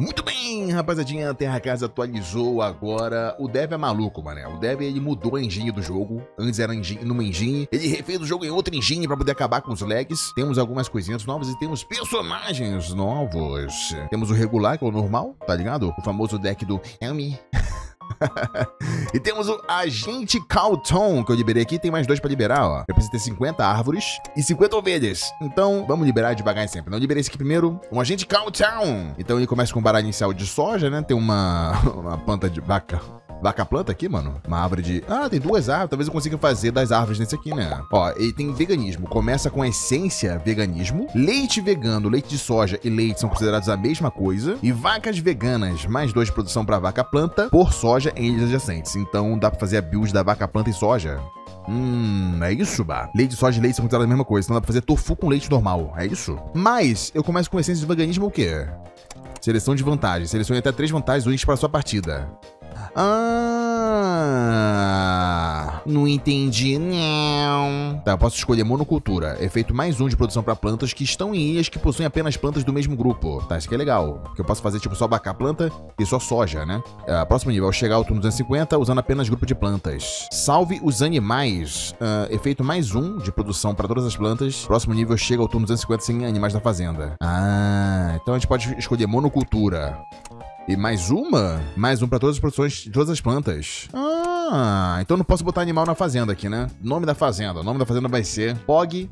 Muito bem, rapaziadinha, a Terra Casa atualizou agora. O Dev é maluco, mané. O Dev, ele mudou a engine do jogo. Antes era engine, numa engine. Ele refez o jogo em outra engine pra poder acabar com os lags. Temos algumas coisinhas novas e temos personagens novos. Temos o regular, que é o normal, tá ligado? O famoso deck do Elmi. e temos o Agente Calton, que eu liberei aqui. Tem mais dois pra liberar, ó. Eu preciso ter 50 árvores e 50 ovelhas. Então, vamos liberar devagar sempre. Não liberei esse aqui primeiro. Um Agente Calton. Então ele começa com um baralho inicial de soja, né? Tem uma, uma planta de vaca Vaca planta aqui, mano? Uma árvore de... Ah, tem duas árvores. Talvez eu consiga fazer das árvores nesse aqui, né? Ó, ele tem veganismo. Começa com essência veganismo. Leite vegano, leite de soja e leite são considerados a mesma coisa. E vacas veganas, mais dois de produção para vaca planta, por soja em ilhas adjacentes. Então dá pra fazer a build da vaca planta e soja. Hum, é isso, bah. Leite, soja e leite são considerados a mesma coisa. Então dá pra fazer tofu com leite normal. É isso? Mas eu começo com essência de veganismo o quê? Seleção de vantagens. Selecione até três vantagens únicas para sua partida. Ah, não entendi, não. Tá, eu posso escolher monocultura. Efeito mais um de produção para plantas que estão em ilhas que possuem apenas plantas do mesmo grupo. Tá, isso aqui é legal. Que eu posso fazer, tipo, só abacar planta e só soja, né? Uh, próximo nível, chegar ao turno 250 usando apenas grupo de plantas. Salve os animais. Efeito mais um de produção para todas as plantas. Próximo nível, chega ao turno 250 sem animais da fazenda. Ah, então a gente pode escolher monocultura. E mais uma? Mais um para todas as produções de todas as plantas. Ah, então não posso botar animal na fazenda aqui, né? Nome da fazenda. O nome da fazenda vai ser Pog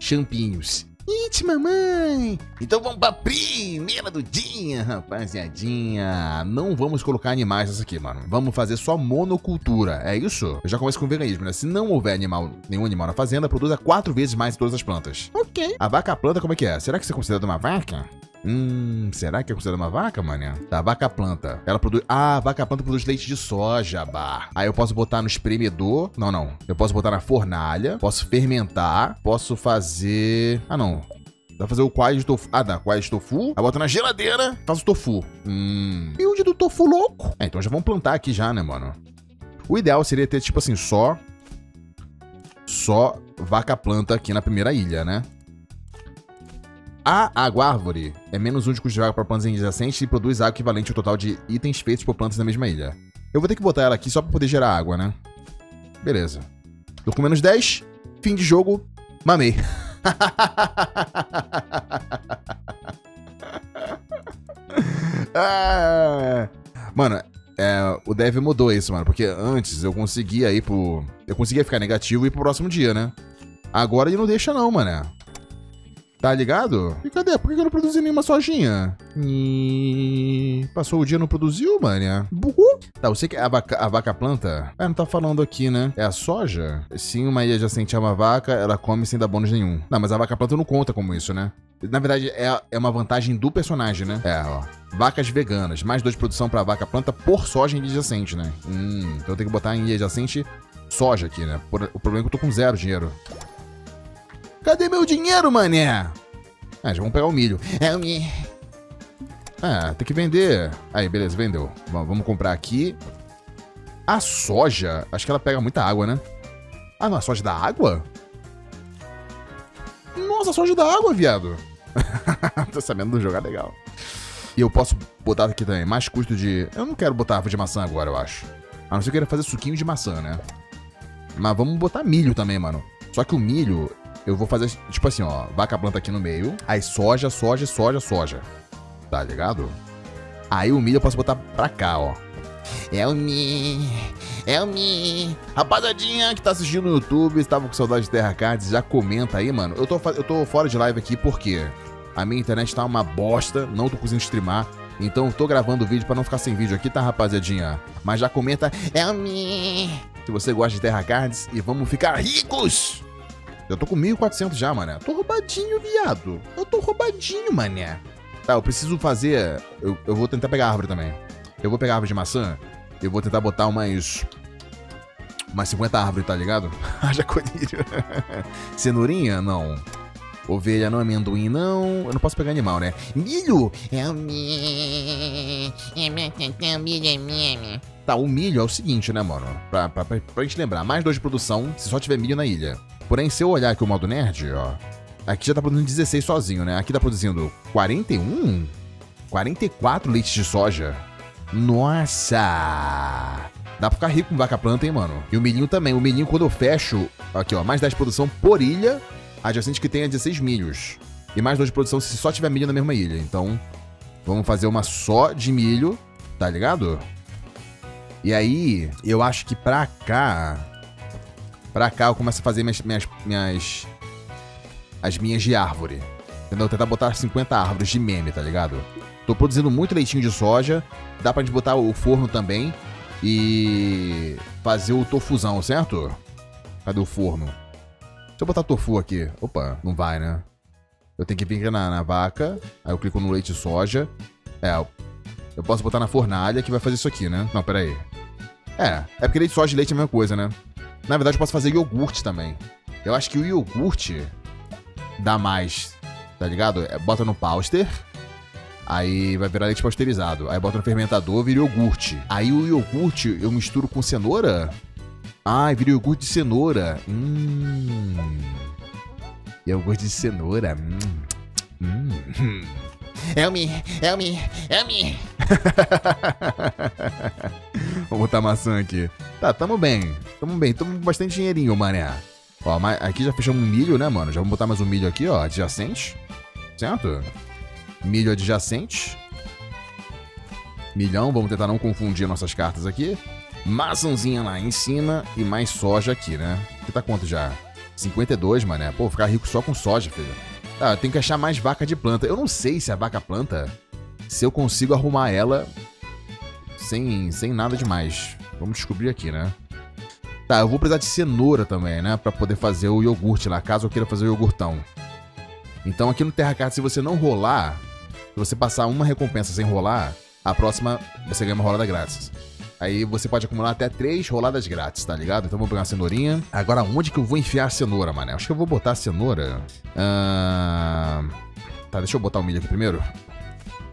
Champinhos. It, mamãe! Então vamos pra primeira do dia, rapaziadinha. Não vamos colocar animais nessa aqui, mano. Vamos fazer só monocultura, é isso? Eu já começo com o veganismo, né? Se não houver animal, nenhum animal na fazenda, produza quatro vezes mais todas as plantas. Ok. A vaca planta, como é que é? Será que isso é considerado uma vaca? Hum, será que é considerada uma vaca, mané? Tá, vaca planta. Ela produz. Ah, vaca planta produz leite de soja, bah. Aí eu posso botar no espremedor. Não, não. Eu posso botar na fornalha. Posso fermentar. Posso fazer. Ah, não. Dá pra fazer o quai de tofu. Ah, dá. Quai de tofu. Aí bota na geladeira. Faz o tofu. Hum. Build do tofu louco. É, então já vamos plantar aqui já, né, mano? O ideal seria ter, tipo assim, só. Só vaca planta aqui na primeira ilha, né? A água árvore é menos um de custo de água para plantas adjacentes e produz água equivalente ao total de itens feitos por plantas da mesma ilha. Eu vou ter que botar ela aqui só para poder gerar água, né? Beleza. Tô com menos 10. Fim de jogo. Mamei. ah, mano, é, o dev mudou isso, mano. Porque antes eu conseguia ir pro. Eu conseguia ficar negativo e ir pro próximo dia, né? Agora ele não deixa, não, mano. Tá ligado? E cadê? Por que eu não produzi nenhuma sojinha? E... Passou o dia e não produziu, mano? Bugou? Tá, eu sei que a vaca, a vaca planta... É, não tá falando aqui, né? É a soja? Sim, uma ilha adjacente a uma vaca, ela come sem dar bônus nenhum. Não, mas a vaca planta não conta como isso, né? Na verdade, é, é uma vantagem do personagem, né? É, ó. Vacas veganas. Mais dois de produção pra vaca planta por soja em ilha adjacente, né? Hum, então eu tenho que botar em ilha adjacente soja aqui, né? O problema é que eu tô com zero dinheiro. Cadê meu dinheiro, mané? Ah, já vamos pegar o milho. É o milho. Ah, tem que vender. Aí, beleza, vendeu. Vamos comprar aqui. A soja, acho que ela pega muita água, né? Ah, não, a soja da água? Nossa, a soja da água, viado. Tô sabendo jogar legal. E eu posso botar aqui também, mais custo de... Eu não quero botar árvore de maçã agora, eu acho. A não ser que eu queira fazer suquinho de maçã, né? Mas vamos botar milho também, mano. Só que o milho, eu vou fazer, tipo assim, ó, vaca planta aqui no meio, aí soja, soja, soja, soja. Tá ligado? Aí o milho eu posso botar pra cá, ó. É o Mi, é o Mi. Rapaziadinha que tá assistindo no YouTube, estava com saudade de Terra Cards, já comenta aí, mano. Eu tô, eu tô fora de live aqui porque a minha internet tá uma bosta, não tô conseguindo streamar. Então tô gravando o vídeo para não ficar sem vídeo aqui, tá, rapaziadinha? Mas já comenta, é o Mi. Se você gosta de Terra Cards e vamos ficar ricos! Eu tô com 1.400 já, mané. Tô roubadinho, viado. Eu tô roubadinho, mané. Tá, eu preciso fazer... Eu, eu vou tentar pegar árvore também. Eu vou pegar árvore de maçã. Eu vou tentar botar umas... Umas 50 árvores, tá ligado? Haja colírio. Cenourinha? Não. Ovelha não, amendoim não. Eu não posso pegar animal, né? Milho! É o milho. Tá, o milho é o seguinte, né, mano? Pra, pra, pra, pra gente lembrar, mais dois de produção se só tiver milho na ilha. Porém, se eu olhar aqui o modo nerd, ó, aqui já tá produzindo 16 sozinho, né? Aqui tá produzindo 41? 44 leites de soja. Nossa! Dá pra ficar rico com vaca planta, hein, mano? E o milhinho também. O milhinho, quando eu fecho, aqui, ó, mais 10 de produção por ilha, adjacente que tenha 16 milhos. E mais 2 de produção se só tiver milho na mesma ilha. Então, vamos fazer uma só de milho, tá ligado? E aí, eu acho que pra cá... Pra cá eu começo a fazer minhas... minhas, minhas as minhas de árvore. Entendeu? Tentar botar 50 árvores de meme, tá ligado? Tô produzindo muito leitinho de soja. Dá pra gente botar o forno também. E fazer o tofuzão, certo? Cadê o forno? Deixa eu botar tofu aqui. Opa, não vai, né? Eu tenho que vir na, na vaca. Aí eu clico no leite de soja. É, eu posso botar na fornalha que vai fazer isso aqui, né? Não, pera aí. É, é porque leite de soja e leite é a mesma coisa, né? Na verdade, eu posso fazer iogurte também. Eu acho que o iogurte dá mais, tá ligado? É, bota no pauster, aí vai virar leite pasteurizado. Aí bota no fermentador, vira iogurte. Aí o iogurte eu misturo com cenoura. Ai, vira iogurte de cenoura. Hum. Iogurte de cenoura. Hum. Hum. Elmi, Elmi, Elmi. Vamos botar maçã aqui. Tá, tamo bem. Tamo bem. Tamo com bastante dinheirinho, mané. Ó, aqui já fechamos um milho, né, mano? Já vamos botar mais um milho aqui, ó, adjacente. Certo? Milho adjacente. Milhão, vamos tentar não confundir nossas cartas aqui. Maçãzinha lá em cima e mais soja aqui, né? Que tá quanto já? 52, mané. Pô, ficar rico só com soja, filho. Ah, tem que achar mais vaca de planta. Eu não sei se a vaca planta, se eu consigo arrumar ela sem, sem nada demais. Vamos descobrir aqui, né? Tá, eu vou precisar de cenoura também, né? Pra poder fazer o iogurte lá, caso eu queira fazer o iogurtão. Então aqui no Terra Carta, se você não rolar, se você passar uma recompensa sem rolar, a próxima você ganha uma rolada grátis. Aí você pode acumular até três roladas grátis, tá ligado? Então vou pegar uma cenourinha. Agora, onde que eu vou enfiar a cenoura, mané? Acho que eu vou botar a cenoura. Uh... Tá, deixa eu botar o milho aqui primeiro.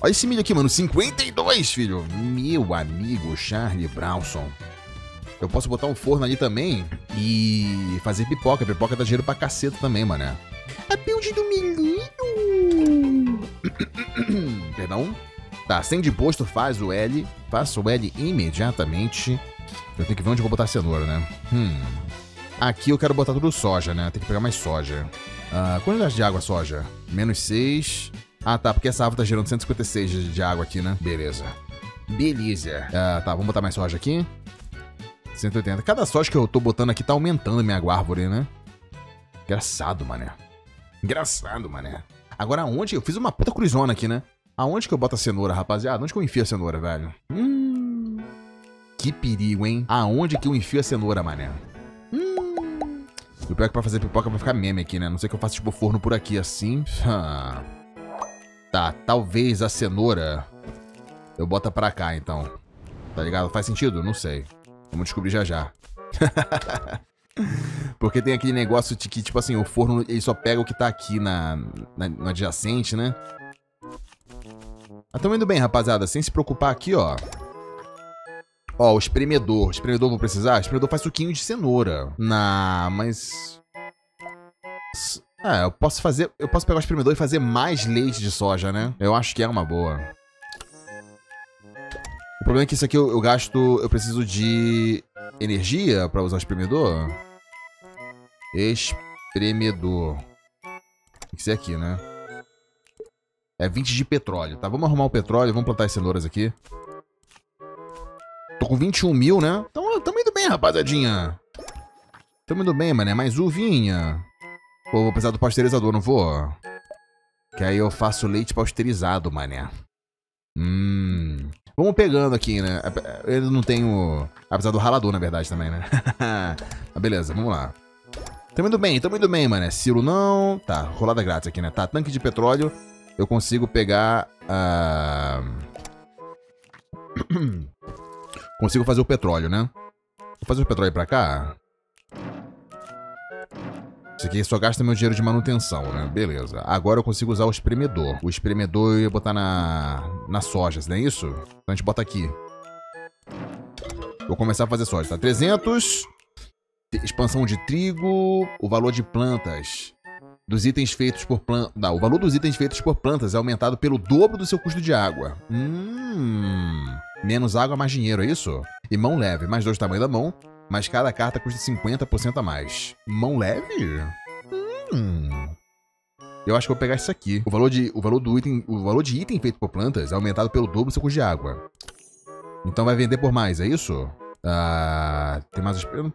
Olha esse milho aqui, mano. 52, filho. Meu amigo Charlie Brownson. Eu posso botar um forno ali também e fazer pipoca. Pipoca dá dinheiro pra caceta também, mané. A build do milhinho. Perdão. Tá, sem de posto, faz o L. Faça o L imediatamente. Eu tenho que ver onde eu vou botar a cenoura, né? Hum. Aqui eu quero botar tudo soja, né? Tem que pegar mais soja. Uh, quantidade de água soja? Menos 6. Ah, tá, porque essa árvore tá gerando 156 de, de água aqui, né? Beleza. Beleza. Uh, tá, vamos botar mais soja aqui. 180. Cada soja que eu tô botando aqui tá aumentando a minha árvore, né? Engraçado, mané. Engraçado, mané. Agora aonde? Eu fiz uma puta cruzona aqui, né? Aonde que eu boto a cenoura, rapaziada? Onde que eu enfio a cenoura, velho? Hum. Que perigo, hein? Aonde que eu enfio a cenoura, mané? Hum. O pior é que pra fazer pipoca vai ficar meme aqui, né? Não sei que eu faço tipo forno por aqui assim. Tá, talvez a cenoura eu bota pra cá, então. Tá ligado? Faz sentido? Não sei. Vamos descobrir já já. Porque tem aquele negócio de que, tipo assim, o forno ele só pega o que tá aqui na, na no adjacente, né? Mas tamo indo bem, rapaziada. Sem se preocupar aqui, ó. Ó, o espremedor. O espremedor vou precisar? O espremedor faz suquinho de cenoura. Nah, mas... É, eu posso fazer... Eu posso pegar o espremedor e fazer mais leite de soja, né? Eu acho que é uma boa. O problema é que isso aqui eu, eu gasto... Eu preciso de energia pra usar o espremedor. Espremedor. Tem que ser aqui, né? É 20 de petróleo, tá? Vamos arrumar o petróleo, vamos plantar as cenouras aqui. Tô com 21 mil, né? Então, tamo indo bem, rapazadinha. Tamo indo bem, mané. Mais uvinha. Pô, vou precisar do pasteurizador, não vou? Que aí eu faço leite pasteurizado, mané. Hum. Vamos pegando aqui, né? Eu não tenho... Apesar do ralador, na verdade, também, né? Mas beleza, vamos lá. Tamo indo bem, tamo indo bem, mano. Silo não. Tá, rolada grátis aqui, né? Tá, tanque de petróleo. Eu consigo pegar a... consigo fazer o petróleo, né? Vou fazer o petróleo pra cá. Isso aqui só gasta meu dinheiro de manutenção, né? Beleza. Agora eu consigo usar o espremedor. O espremedor eu ia botar na, na sojas, não é isso? Então a gente bota aqui. Vou começar a fazer soja, tá? 300. Expansão de trigo. O valor de plantas. Dos itens feitos por plantas. Não, o valor dos itens feitos por plantas é aumentado pelo dobro do seu custo de água. Hum. Menos água, mais dinheiro, é isso? E mão leve, mais dois tamanho da mão, mas cada carta custa 50% a mais. Mão leve? Hum. Eu acho que vou pegar isso aqui. O valor de, o valor do item, o valor de item feito por plantas é aumentado pelo dobro do seu custo de água. Então vai vender por mais, é isso? Ah, tem mais... Eu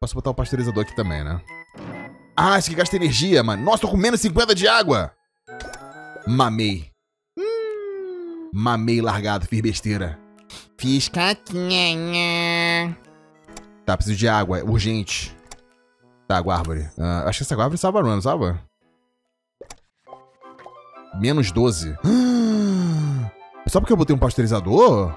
posso botar o pasteurizador aqui também, né? Ah, esse aqui gasta energia, mano. Nossa, tô com menos 50 de água. Mamei. Hum. Mamei largado, fiz besteira. Fiz caquinha. Tá, preciso de água, é urgente. Tá, água árvore. Uh, acho que essa árvore salva não, salva? Menos 12. Só porque eu botei um pasteurizador?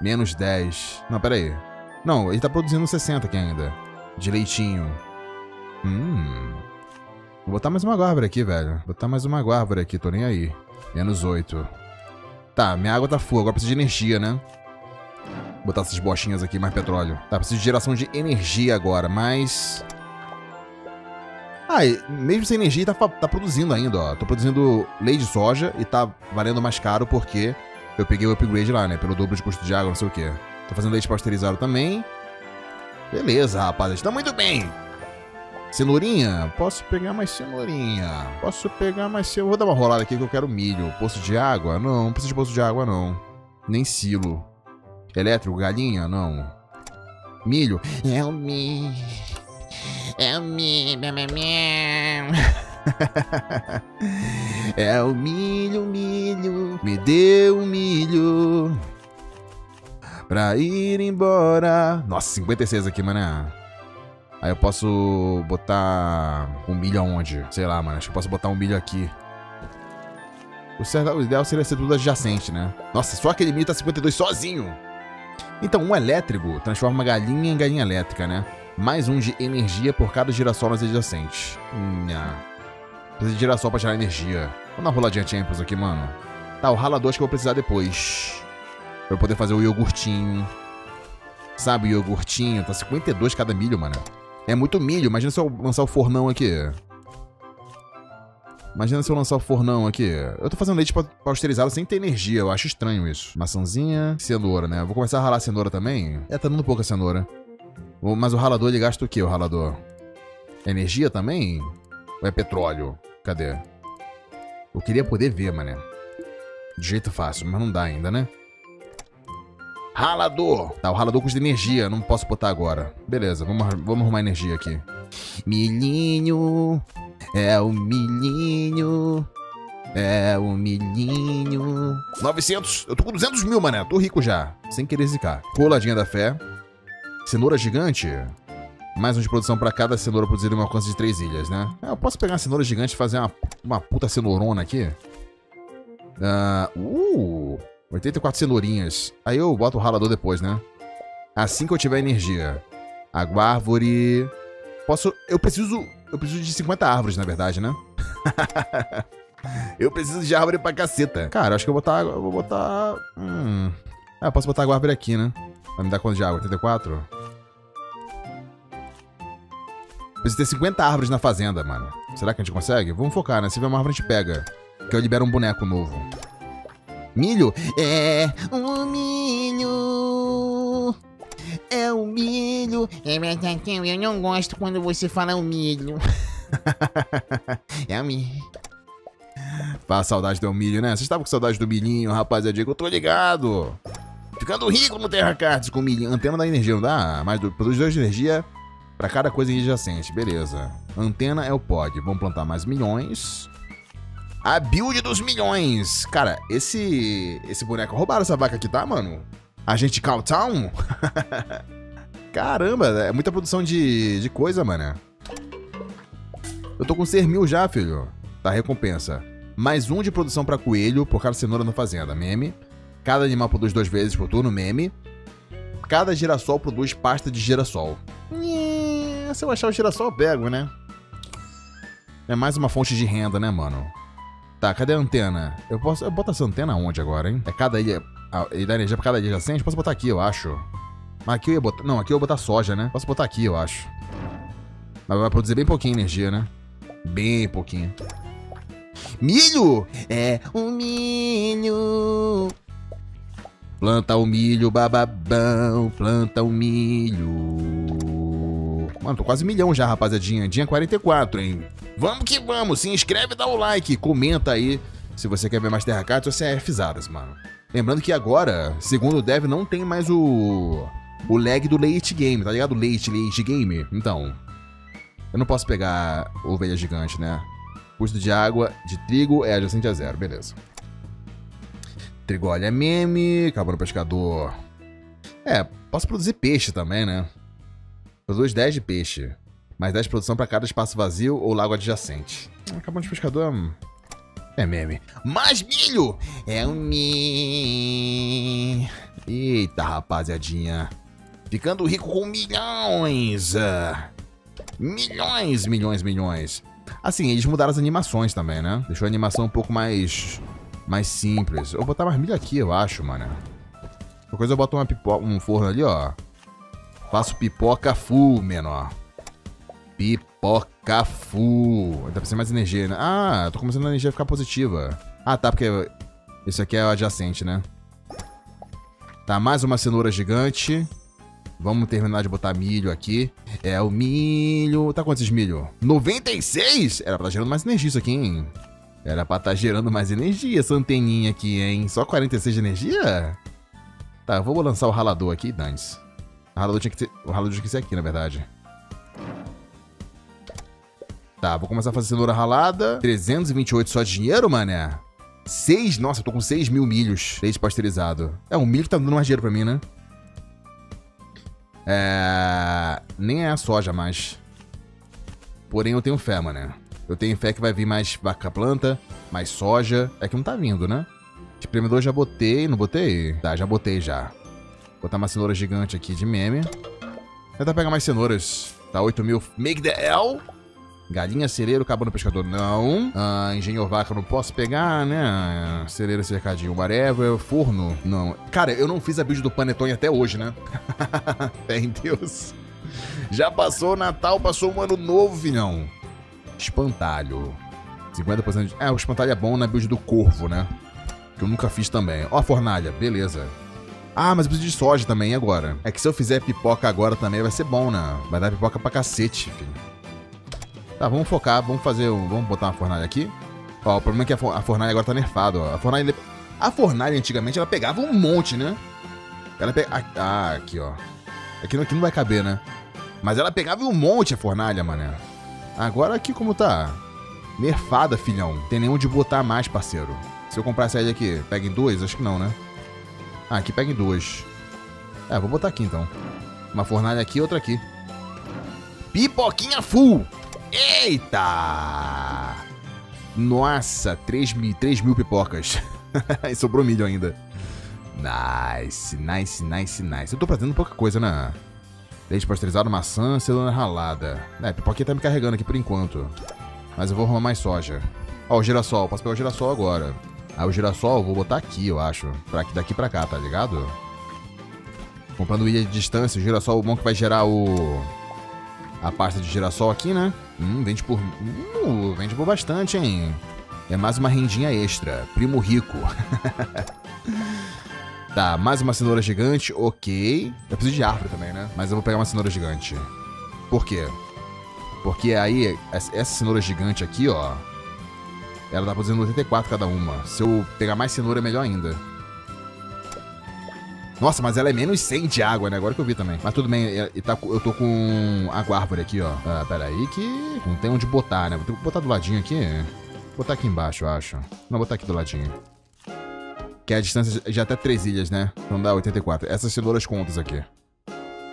Menos 10. Não, pera aí. Não, ele tá produzindo 60 aqui ainda. De leitinho. Hum. Vou botar mais uma árvore aqui, velho. Vou botar mais uma árvore aqui, tô nem aí. Menos 8. Tá, minha água tá full, agora preciso de energia, né? Vou botar essas bochinhas aqui, mais petróleo. Tá, preciso de geração de energia agora, mas... Ah, mesmo sem energia, tá, tá produzindo ainda, ó. Tô produzindo leite de soja e tá valendo mais caro porque eu peguei o upgrade lá, né? Pelo dobro de custo de água, não sei o quê. Tô fazendo leite pasteurizado também. Beleza, rapaz. Está muito bem. Cenourinha? Posso pegar mais cenourinha. Posso pegar mais cenourinha. Vou dar uma rolada aqui que eu quero milho. Poço de água? Não, não precisa de poço de água, não. Nem silo. Elétrico, galinha? Não. Milho? É o milho. É o milho. é o milho, milho. Me deu o milho. Pra ir embora. Nossa, 56 aqui, mané. Aí eu posso botar um milho aonde? Sei lá, mano. Acho que eu posso botar um milho aqui. O, certo, o ideal seria ser tudo adjacente, né? Nossa, só aquele milho tá 52 sozinho. Então, um elétrico transforma galinha em galinha elétrica, né? Mais um de energia por cada girassol nas adjacentes. Nha. Precisa de girassol pra gerar energia. Vamos dar uma roladinha Champions aqui, mano. Tá, o ralador acho que eu vou precisar depois. Pra eu poder fazer o iogurtinho. Sabe, o iogurtinho. Tá 52 cada milho, mano. É muito milho. Imagina se eu lançar o fornão aqui. Imagina se eu lançar o fornão aqui. Eu tô fazendo leite pasteurizado sem ter energia. Eu acho estranho isso. Maçãzinha, cenoura, né? vou começar a ralar cenoura também. É, tá dando pouca cenoura. Mas o ralador, ele gasta o que, o ralador? Energia também? Ou é petróleo? Cadê? Eu queria poder ver, mané. De jeito fácil, mas não dá ainda, né? Ralador. Tá, o ralador custa energia, não posso botar agora. Beleza, vamos, vamos arrumar energia aqui. Milhinho, é o milhinho, é o milhinho. 900, eu tô com 200 mil, mané, tô rico já, sem querer zicar. Coladinha da fé. Cenoura gigante. Mais um de produção pra cada cenoura produzida em um alcance de três ilhas, né? É, eu posso pegar a cenoura gigante e fazer uma, uma puta cenourona aqui? Uh, uh, 84 cenourinhas. Aí eu boto o ralador depois, né? Assim que eu tiver energia. Água, árvore... Posso... Eu preciso... Eu preciso de 50 árvores, na verdade, né? eu preciso de árvore pra caceta. Cara, acho que eu vou botar... Eu vou botar... Hum... Ah, eu posso botar água árvore aqui, né? Vai me dar quanto de água? 84? Preciso ter 50 árvores na fazenda, mano. Será que a gente consegue? Vamos focar, né? Se vier uma árvore, a gente pega. Que eu libero um boneco novo. Milho? É o milho. É o milho. É eu não gosto quando você fala o milho. é o milho. Faz saudade do milho, né? Vocês estavam com saudade do milhinho, rapaziada. Eu tô ligado. Ficando rico no Terra Cards com milhinho. Antena da energia, não dá? Mais produz dois de energia para cada coisa adjacente. Beleza. Antena é o pod. Vamos plantar mais milhões. A build dos milhões. Cara, esse esse boneco... Roubaram essa vaca aqui, tá, mano? Agente Cowtown? Caramba, é muita produção de, de coisa, mano. Eu tô com 6 mil já, filho. Tá, recompensa. Mais um de produção para coelho por cada cenoura na fazenda. Meme. Cada animal produz duas vezes por turno. Meme. Cada girassol produz pasta de girassol. Se eu achar o girassol, eu pego, né? É mais uma fonte de renda, né, mano? Tá, cadê a antena? Eu posso. Eu boto essa antena onde agora, hein? É cada ilha. Ele dá energia pra cada ilha adjacente? Posso botar aqui, eu acho. Mas aqui eu ia botar. Não, aqui eu ia botar soja, né? Posso botar aqui, eu acho. Mas vai produzir bem pouquinho energia, né? Bem pouquinho. Milho! É o milho. Planta o milho, bababão. Planta o milho. Mano, tô quase milhão já, rapaziadinha. Dia 44, hein? Vamos que vamos. Se inscreve, dá o like. Comenta aí se você quer ver mais Terra Cards ou CFzadas, mano. Lembrando que agora, segundo o Dev, não tem mais o o lag do late game, tá ligado? Late, late game. Então, eu não posso pegar ovelha gigante, né? Custo de água de trigo é adjacente a zero, beleza. Trigolha é meme, carbono pescador. É, posso produzir peixe também, né? Produz 10 de peixe. Mais 10 de produção para cada espaço vazio ou lago adjacente. Ah, carbono de pescador é meme. Mais milho! É um mi. Eita, rapaziadinha. Ficando rico com milhões. Uh, milhões, milhões, milhões. Assim, eles mudaram as animações também, né? Deixou a animação um pouco mais mais simples. Eu vou botar mais milho aqui, eu acho, mano. Qualquer coisa eu boto uma pipoca, um forno ali, ó. Faço pipoca full, menor. Pipoca full. Deve ser mais energia, né? Ah, tô começando a energia a ficar positiva. Ah, tá, porque isso aqui é o adjacente, né? Tá, mais uma cenoura gigante. Vamos terminar de botar milho aqui. É o milho. Tá quantos milho? 96? Era pra estar tá gerando mais energia isso aqui, hein? Era pra estar tá gerando mais energia essa anteninha aqui, hein? Só 46 de energia? Tá, eu vou lançar o ralador aqui, Dantes. O ralador tinha que. O ralador tinha que ser aqui, na verdade. Tá, vou começar a fazer cenoura ralada. 328 só de dinheiro, mané? 6? Nossa, eu tô com 6 mil milhos. Leite pasteurizado. É, um milho que tá dando mais dinheiro pra mim, né? É... Nem é a soja mais. Porém, eu tenho fé, mano. Eu tenho fé que vai vir mais vaca planta, mais soja. É que não tá vindo, né? Espremedor já botei, não botei? Tá, já botei já. Botar uma cenoura gigante aqui de meme. Tentar pegar mais cenouras. Tá, 8 mil. Make the L. Galinha, celeiro, cabana, pescador, não. Ah, vaca, não posso pegar, né? Celeiro, cercadinho, whatever. Forno, não. Cara, eu não fiz a build do Panetone até hoje, né? Fé em Deus. Já passou o Natal, passou um ano novo, filhão. Espantalho. 50% de... É, o espantalho é bom na build do corvo, né? Que eu nunca fiz também. Ó a fornalha, beleza. Ah, mas eu preciso de soja também, agora? É que se eu fizer pipoca agora também vai ser bom, né? Vai dar pipoca pra cacete, filho. Tá, vamos focar, vamos fazer, vamos botar uma fornalha aqui. Ó, o problema é que a, fornalha agora tá nerfada, ó. A fornalha, a fornalha antigamente ela pegava um monte, né? Ela pe... Ah, aqui, ó. Aqui não, aqui não vai caber, né? Mas ela pegava um monte a fornalha, mané. Agora aqui como tá? Nerfada, filhão. Tem nenhum de botar mais, parceiro. Se eu comprar essa aqui, pega em duas? Acho que não, né? Ah, aqui pega em duas. É, vou botar aqui então. Uma fornalha aqui e outra aqui. Pipoquinha full! Eita! Nossa, 3 mil, 3 mil pipocas. e sobrou milho ainda. Nice, nice, nice, nice. Eu tô fazendo pouca coisa, né? Leite pasteurizado, maçã, cenoura ralada. É, pipoquinha tá me carregando aqui por enquanto. Mas eu vou arrumar mais soja. Ó, o girassol. Posso pegar o girassol agora. Aí o girassol eu vou botar aqui, eu acho. Pra aqui, daqui pra cá, tá ligado? Comprando ilha de distância, o girassol o bom que vai gerar o... A pasta de girassol aqui, né? Hum, vende por. Uh, vende por bastante, hein? É mais uma rendinha extra. Primo rico. tá, mais uma cenoura gigante, ok. Eu preciso de árvore também, né? Mas eu vou pegar uma cenoura gigante. Por quê? Porque aí, essa cenoura gigante aqui, ó. Ela tá produzindo 84 cada uma. Se eu pegar mais cenoura, é melhor ainda. Nossa, mas ela é menos 100 de água, né? Agora que eu vi também. Mas tudo bem, tá, eu tô com a árvore aqui, ó. Ah, pera aí que não tem onde botar, né? Vou botar do ladinho aqui. Vou botar aqui embaixo, eu acho. Não, vou botar aqui do ladinho. Que é a distância de até 3 ilhas, né? Então dá 84. Essas cenouras contam aqui.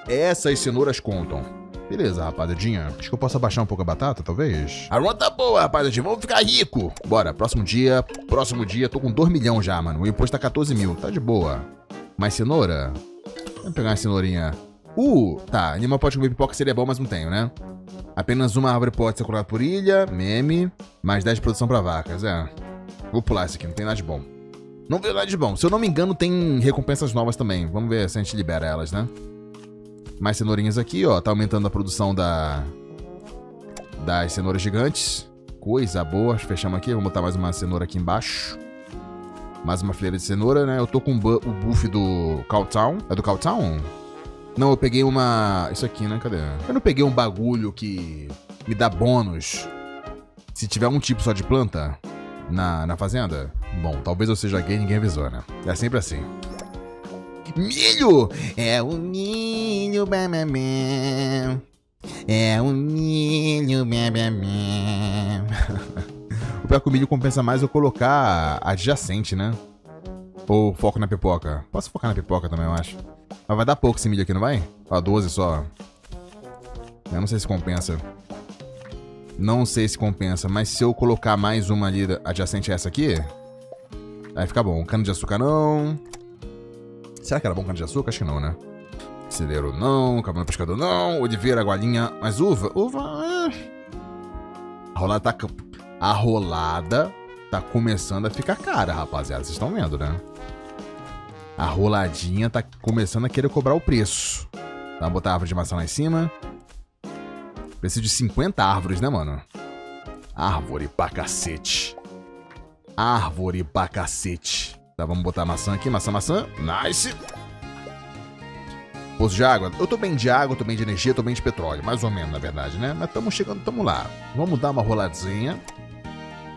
Essas cenouras contam. Beleza, rapaziadinha. Acho que eu posso abaixar um pouco a batata, talvez. A run tá boa, rapaziadinha. Vamos ficar rico. Bora, próximo dia. Próximo dia. Tô com 2 milhões já, mano. O imposto tá 14 mil. Tá de boa. Mais cenoura? Vamos pegar uma cenourinha. Uh, tá. Animal pode comer pipoca seria bom, mas não tenho, né? Apenas uma árvore pode ser colocada por ilha. Meme. Mais 10 de produção pra vacas, é. Vou pular isso aqui, não tem nada de bom. Não veio nada de bom. Se eu não me engano, tem recompensas novas também. Vamos ver se a gente libera elas, né? Mais cenourinhas aqui, ó. Tá aumentando a produção da... Das cenouras gigantes. Coisa boa. Fechamos aqui. Vamos botar mais uma cenoura aqui embaixo. Mais uma fileira de cenoura, né? Eu tô com o buff do Cowtown. É do Cowtown? Não, eu peguei uma... Isso aqui, né? Cadê? Eu não peguei um bagulho que me dá bônus se tiver um tipo só de planta na, na fazenda. Bom, talvez eu seja gay e ninguém avisou, né? É sempre assim. Milho! É o milho, bam. É o milho, bam. o pior que o milho compensa mais eu colocar adjacente, né? Ou foco na pipoca. Posso focar na pipoca também, eu acho. Mas vai dar pouco esse milho aqui, não vai? Ó, 12 só. Eu não sei se compensa. Não sei se compensa, mas se eu colocar mais uma ali adjacente a essa aqui, aí fica bom. Cana de açúcar não. Será que era bom cana de açúcar? Acho que não, né? Celeiro não, cabelo pescador não, oliveira, gualinha, mas uva, uva... É... A rolada tá... A rolada tá começando a ficar cara, rapaziada. Vocês estão vendo, né? A roladinha tá começando a querer cobrar o preço. Tá, botar a árvore de maçã lá em cima. Preciso de 50 árvores, né, mano? Árvore pra cacete. Árvore pra cacete. Tá, vamos botar maçã aqui. Maçã, maçã. Nice. Poço de água. Eu tô bem de água, tô bem de energia, tô bem de petróleo. Mais ou menos, na verdade, né? Mas estamos chegando, estamos lá. Vamos dar uma roladinha.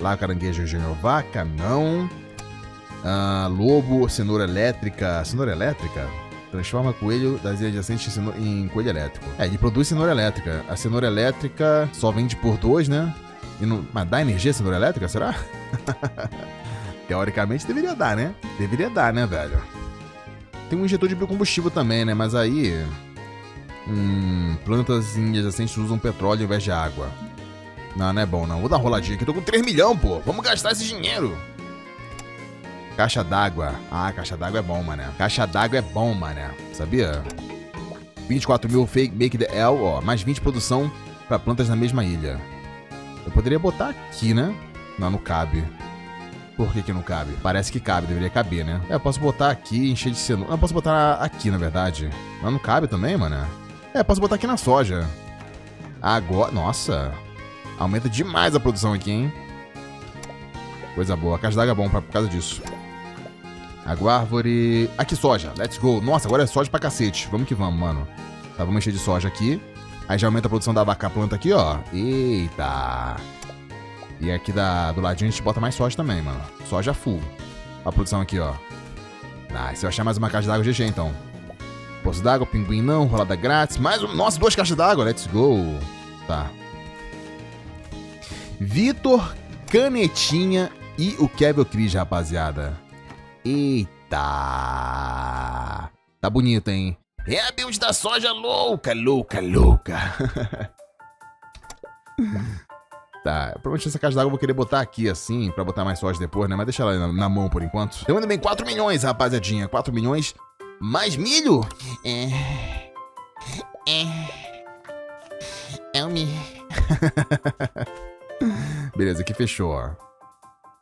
Lá, caranguejo engenho vaca, não. Ah, lobo, cenoura elétrica. Cenoura elétrica? Transforma coelho das adjacentes em coelho elétrico. É, ele produz cenoura elétrica. A cenoura elétrica só vende por dois, né? E não... Mas dá energia a cenoura elétrica, será? Teoricamente deveria dar, né? Deveria dar, né, velho? Tem um injetor de biocombustível também, né? Mas aí. Hum, plantas adjacentes usam petróleo ao invés de água. Não, não é bom, não. Vou dar uma roladinha aqui. Tô com 3 milhões, pô. Vamos gastar esse dinheiro. Caixa d'água. Ah, caixa d'água é bom, mané. Caixa d'água é bom, mané. Sabia? 24 mil fake make the L, ó. Mais 20 produção para plantas na mesma ilha. Eu poderia botar aqui, né? Não, não cabe. Por que que não cabe? Parece que cabe, deveria caber, né? É, eu posso botar aqui, encher de cenoura. Eu posso botar aqui, na verdade. Mas não cabe também, mano. É, posso botar aqui na soja. Agora... Nossa. Aumenta demais a produção aqui, hein? Coisa boa. A caixa d'água é bom por causa disso. Água, árvore. Aqui, soja. Let's go. Nossa, agora é soja pra cacete. Vamos que vamos, mano. Tá, vamos encher de soja aqui. Aí já aumenta a produção da vaca planta aqui, ó. Eita. E aqui da, do ladinho a gente bota mais soja também, mano. Soja full. A produção aqui, ó. Ah, se eu achar mais uma caixa d'água, GG, então. Poço d'água, pinguim não, rolada grátis. Mais um... Nossa, duas caixas d'água. Let's go. Tá. Vitor, Canetinha e o Kevin Cris, rapaziada. Eita! Tá bonito, hein? É a build da soja louca, louca, louca. tá, provavelmente essa caixa d'água eu vou querer botar aqui, assim, pra botar mais soja depois, né? Mas deixa ela na, na mão por enquanto. Então ainda bem 4 milhões, rapaziadinha. 4 milhões. Mais milho? É... É... É o milho. Beleza, aqui fechou, ó.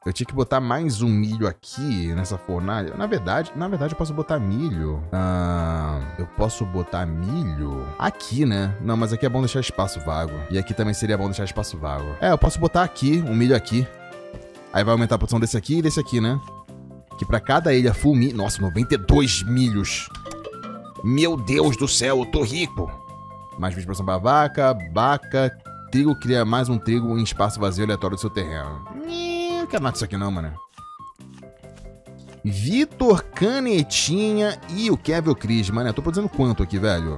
Eu tinha que botar mais um milho aqui nessa fornalha. Na verdade, na verdade eu posso botar milho. Ah, eu posso botar milho aqui, né? Não, mas aqui é bom deixar espaço vago. E aqui também seria bom deixar espaço vago. É, eu posso botar aqui, um milho aqui. Aí vai aumentar a produção desse aqui e desse aqui, né? Que pra cada ilha full milho... Nossa, 92 milhos. Meu Deus do céu, eu tô rico. Mais 20 produção pra vaca, vaca, trigo cria mais um trigo em espaço vazio aleatório do seu terreno quero nada disso aqui não, mano. Vitor Canetinha e o Kevin Cris, mano. Eu tô produzindo quanto aqui, velho?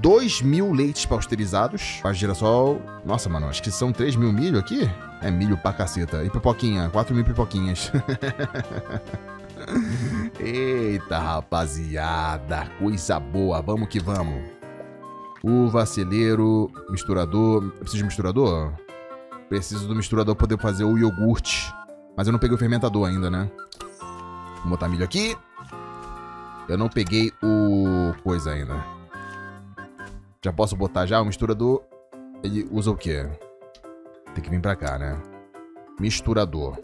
2 mil leites pasteurizados. Faz girassol. Nossa, mano, acho que são 3 mil milho aqui. É milho pra caceta. E pipoquinha, 4 mil pipoquinhas. Eita, rapaziada. Coisa boa. Vamos que vamos. Uva, celeiro, misturador. Eu preciso de misturador? Preciso do misturador pra poder fazer o iogurte. Mas eu não peguei o fermentador ainda, né? Vou botar milho aqui. Eu não peguei o... coisa ainda. Já posso botar já o misturador. Ele usa o quê? Tem que vir pra cá, né? Misturador.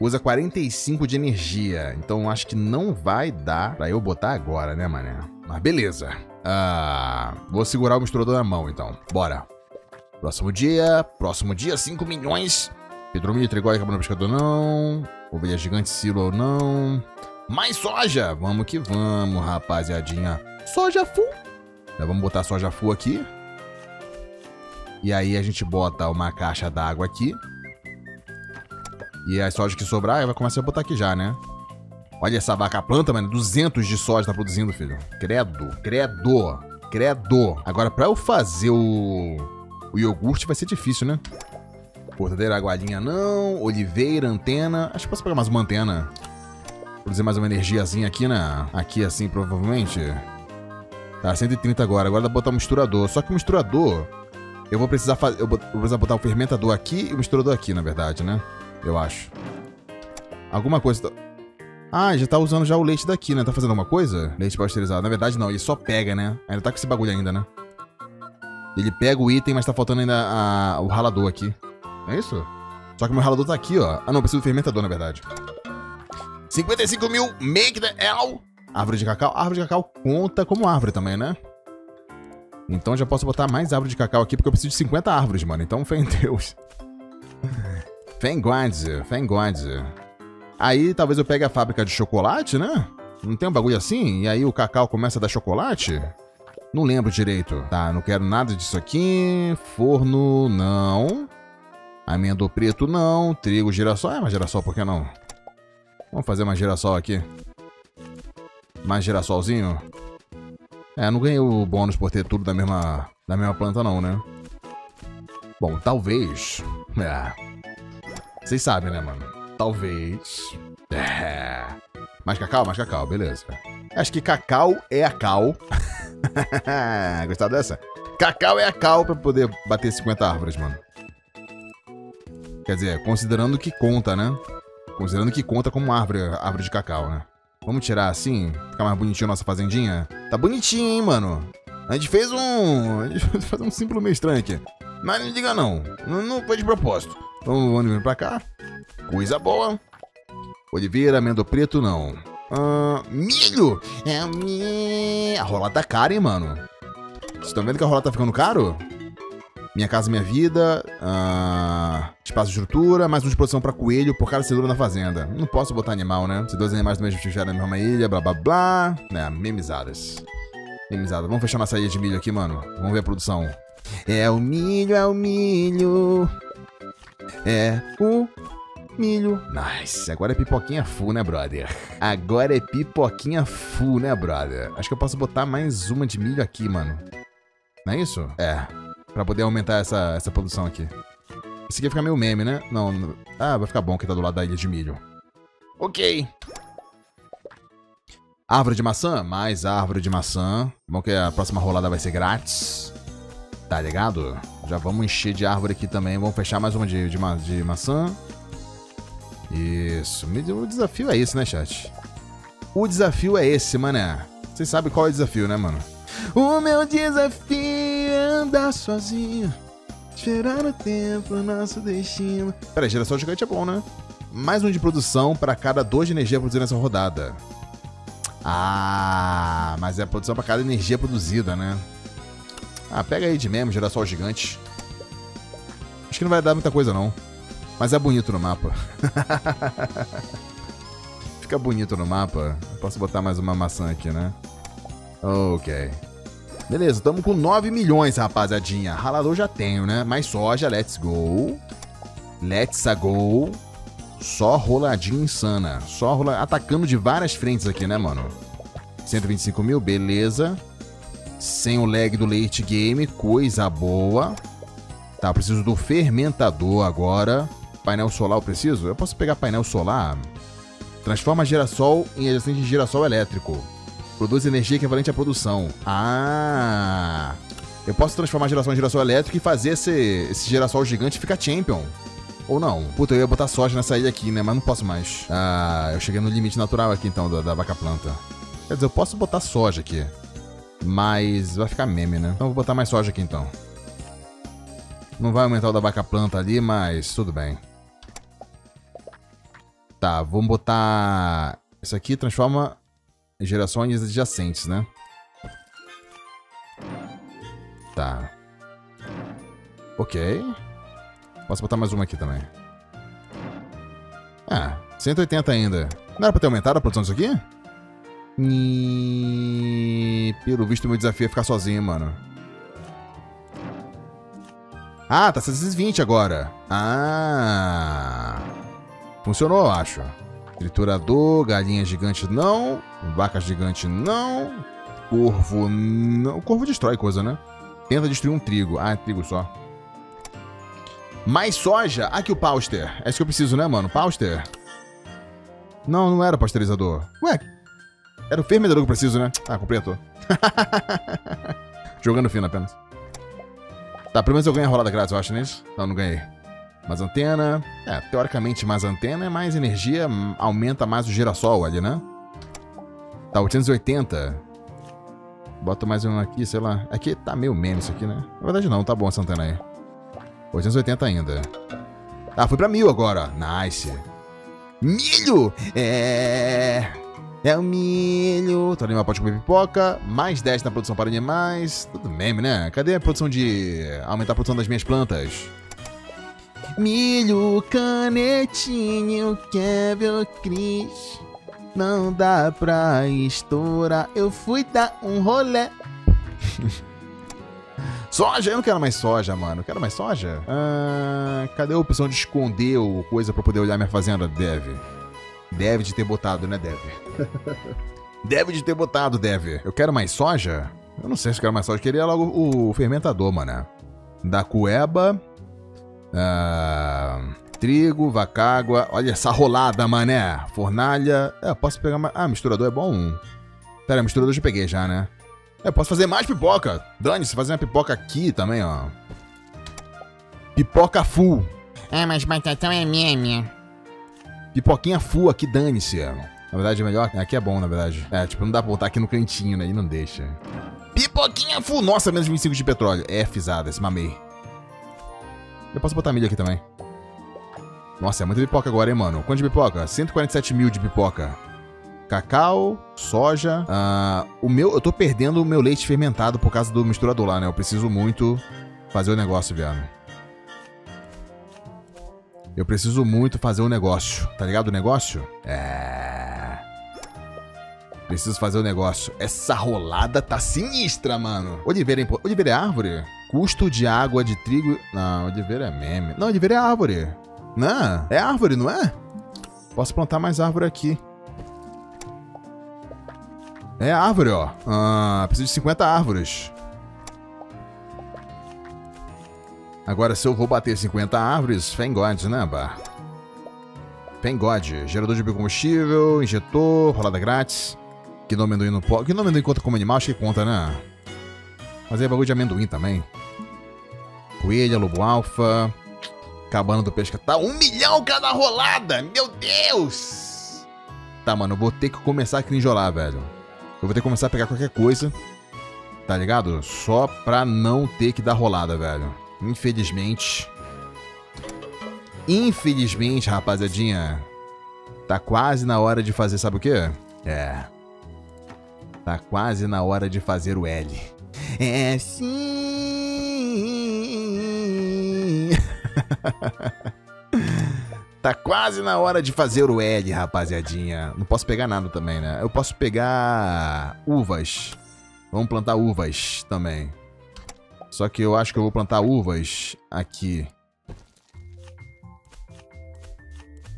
Usa 45 de energia. Então acho que não vai dar pra eu botar agora, né, mané? Mas beleza. Ah, vou segurar o misturador na mão, então. Bora. Próximo dia, próximo dia, 5 milhões. Pedromilho, trigói, cabana pescador, não. Ovelha gigante, silo, não. Mais soja! Vamos que vamos, rapaziadinha. Soja full. Já vamos botar soja full aqui. E aí a gente bota uma caixa d'água aqui. E as sojas que sobrar, vai começar a botar aqui já, né? Olha essa vaca planta, mano. 200 de soja tá produzindo, filho. Credo, credo, credo. Agora, pra eu fazer o, o iogurte vai ser difícil, né? Cortadeira aguadinha não. Oliveira, antena. Acho que posso pegar mais uma antena. Produzir mais uma energiazinha aqui, né? Aqui assim, provavelmente. Tá, 130 agora. Agora dá pra botar um misturador. Só que o misturador... Eu vou precisar fazer... Eu vou precisar botar o fermentador aqui e o misturador aqui, na verdade, né? Eu acho. Alguma coisa... Ah, já tá usando já o leite daqui, né? Tá fazendo alguma coisa? Leite pasteurizado. Na verdade, não. Ele só pega, né? Ainda tá com esse bagulho ainda, né? Ele pega o item, mas tá faltando ainda a... o ralador aqui. É isso? Só que meu ralador tá aqui, ó. Ah, não. Preciso do fermentador, na verdade. 55 mil. Make the L. Árvore de cacau. Árvore de cacau conta como árvore também, né? Então já posso botar mais árvore de cacau aqui, porque eu preciso de 50 árvores, mano. Então, fé em Deus. Fenguadze, Fenguadze. Aí talvez eu pegue a fábrica de chocolate, né? Não tem um bagulho assim? E aí o cacau começa a dar chocolate? Não lembro direito. Tá, não quero nada disso aqui. Forno, não. Amêndoa preto, não. Trigo, girassol. É, mas girassol, por que não? Vamos fazer uma girassol aqui. Mais girassolzinho. É, não ganhei o bônus por ter tudo da mesma, da mesma planta não, né? Bom, talvez... É. Vocês sabem, né, mano? Talvez... É. Mais cacau? Mais cacau, beleza. Acho que cacau é a cal. Gostaram dessa? Cacau é a cal pra poder bater 50 árvores, mano. Quer dizer, considerando que conta, né? Considerando que conta como árvore, árvore de cacau, né? Vamos tirar assim? Ficar mais bonitinho a nossa fazendinha? Tá bonitinho, hein, mano? A gente fez um... A gente fez um símbolo meio estranho aqui. Mas não diga não. Não, não foi de propósito. Vamos, vamos vir pra cá. Coisa boa. Oliveira, amendo preto, não. Ah, milho! É milho. A rola tá cara, hein, mano? Vocês estão vendo que a rola tá ficando caro? Minha Casa Minha Vida, uh, Espaço de Estrutura, mais um de produção para coelho por cada cenoura na fazenda. Não posso botar animal, né? Se dois animais do mesmo tipo na mesma ilha, blá blá blá. Né, memizadas. Memizadas. Vamos fechar nossa ilha de milho aqui, mano. Vamos ver a produção. É o milho, é o milho. É o milho. Nice. Agora é pipoquinha full, né, brother? Agora é pipoquinha full, né, brother? Acho que eu posso botar mais uma de milho aqui, mano. Não é isso? É. Pra poder aumentar essa, essa produção aqui. Esse aqui vai ficar meio meme, né? Não, não, Ah, vai ficar bom que tá do lado da ilha de milho. Ok. Árvore de maçã? Mais árvore de maçã. Bom que a próxima rolada vai ser grátis. Tá ligado? Já vamos encher de árvore aqui também. Vamos fechar mais uma de, de, ma de maçã. Isso. O desafio é esse, né, chat? O desafio é esse, mané. Vocês sabem qual é o desafio, né, mano? O meu desafio é andar sozinho. Esperar o tempo, nosso destino. Pera, geração gigante é bom, né? Mais um de produção para cada dois de energia produzida nessa rodada. Ah, mas é a produção para cada energia produzida, né? Ah, pega aí de mesmo, girassol gigante. Acho que não vai dar muita coisa, não. Mas é bonito no mapa. Fica bonito no mapa. posso botar mais uma maçã aqui, né? Ok. Beleza, estamos com 9 milhões, rapaziadinha. Ralador já tenho, né? Mais soja, let's go. Let's go. Só roladinha insana. Só rola... atacando de várias frentes aqui, né, mano? 125 mil, beleza. Sem o lag do late game, coisa boa. Tá, preciso do fermentador agora. Painel solar eu preciso? Eu posso pegar painel solar? Transforma girassol em adjacente de girassol elétrico. Produz energia equivalente à produção. Ah! Eu posso transformar geração em geração elétrica e fazer esse, esse girassol gigante ficar champion. Ou não. Puta, eu ia botar soja nessa ilha aqui, né? Mas não posso mais. Ah, eu cheguei no limite natural aqui, então, da, da vaca planta. Quer dizer, eu posso botar soja aqui. Mas vai ficar meme, né? Então vou botar mais soja aqui, então. Não vai aumentar o da vaca planta ali, mas tudo bem. Tá, vamos botar... Isso aqui transforma gerações adjacentes, né? Tá. Ok. Posso botar mais uma aqui também. Ah, 180 ainda. Não era pra ter aumentado a produção disso aqui? E... Pelo visto, meu desafio é ficar sozinho, mano. Ah, tá 720 agora. Ah. Funcionou, eu acho. Triturador, galinha gigante não. Vaca gigante não. Corvo não. O corvo destrói coisa, né? Tenta destruir um trigo. Ah, é trigo só. Mais soja. Aqui o Pauster. É isso que eu preciso, né, mano? Pauster. Não, não era pasteurizador. Ué, era o fermentador que eu preciso, né? Ah, completou. Jogando fino apenas. Tá, pelo menos eu ganhei a rolada grátis, eu acho, nisso. É não, não ganhei. Mais antena. É, teoricamente mais antena é mais energia, aumenta mais o girassol ali, né? Tá, 880. Bota mais um aqui, sei lá. Aqui tá meio meme isso aqui, né? Na verdade não, tá bom essa antena aí. 880 ainda. Ah, foi pra mil agora. Nice. Milho! É... É o milho. Todo animal pode comer pipoca. Mais 10 na produção para animais. Tudo meme, né? Cadê a produção de... Aumentar a produção das minhas plantas? Milho, canetinho, Kevin, Cris. Não dá pra estourar. Eu fui dar um rolé. soja? Eu não quero mais soja, mano. Eu quero mais soja? Ah, cadê a opção de esconder coisa pra poder olhar minha fazenda? Deve. Deve de ter botado, né, Deve? Deve de ter botado, Deve. Eu quero mais soja? Eu não sei se eu quero mais soja. Eu queria logo o fermentador, mano. Da cueba. Uh, trigo, vacágua. Olha essa rolada, mané. Fornalha. É, posso pegar mais. Ah, misturador é bom. Pera, misturador eu já peguei já, né? Eu posso fazer mais pipoca. Dane-se, fazer uma pipoca aqui também, ó. Pipoca full. Ah, mas batatão é meme. Pipoquinha full aqui, dane-se. Na verdade, é melhor. Aqui é bom, na verdade. É, tipo, não dá pra botar aqui no cantinho, né? E não deixa. Pipoquinha full. Nossa, menos 25 de petróleo. É, fisada, esse mamei. Eu posso botar milho aqui também. Nossa, é muita pipoca agora, hein, mano? Quanto de pipoca? 147 mil de pipoca. Cacau, soja. Uh, o meu, eu tô perdendo o meu leite fermentado por causa do misturador lá, né? Eu preciso muito fazer o negócio, viado. Eu preciso muito fazer um negócio. Tá ligado o negócio? É. Preciso fazer o negócio. Essa rolada tá sinistra, mano. Oliveira, é Oliveira é árvore? Custo de água de trigo. Não, Oliveira é meme. Não, Oliveira é árvore. Não, é árvore, não é? Posso plantar mais árvore aqui. É árvore, ó. Ah, preciso de 50 árvores. Agora, se eu vou bater 50 árvores, God, né, bar? God, gerador de biocombustível, injetor, rolada grátis. Que nome amendoim não pode. Que nome amendoim conta como animal? Acho que conta, né? É bagulho de amendoim também. Coelha, lobo alfa. Cabana do pesca. Tá um milhão cada rolada! Meu Deus! Tá, mano, eu vou ter que começar a crinjolar, velho. Eu vou ter que começar a pegar qualquer coisa. Tá ligado? Só pra não ter que dar rolada, velho. Infelizmente. Infelizmente, rapaziadinha. Tá quase na hora de fazer, sabe o quê? É. Tá quase na hora de fazer o L. É sim. tá quase na hora de fazer o L, rapaziadinha. Não posso pegar nada também, né? Eu posso pegar uvas. Vamos plantar uvas também. Só que eu acho que eu vou plantar uvas aqui.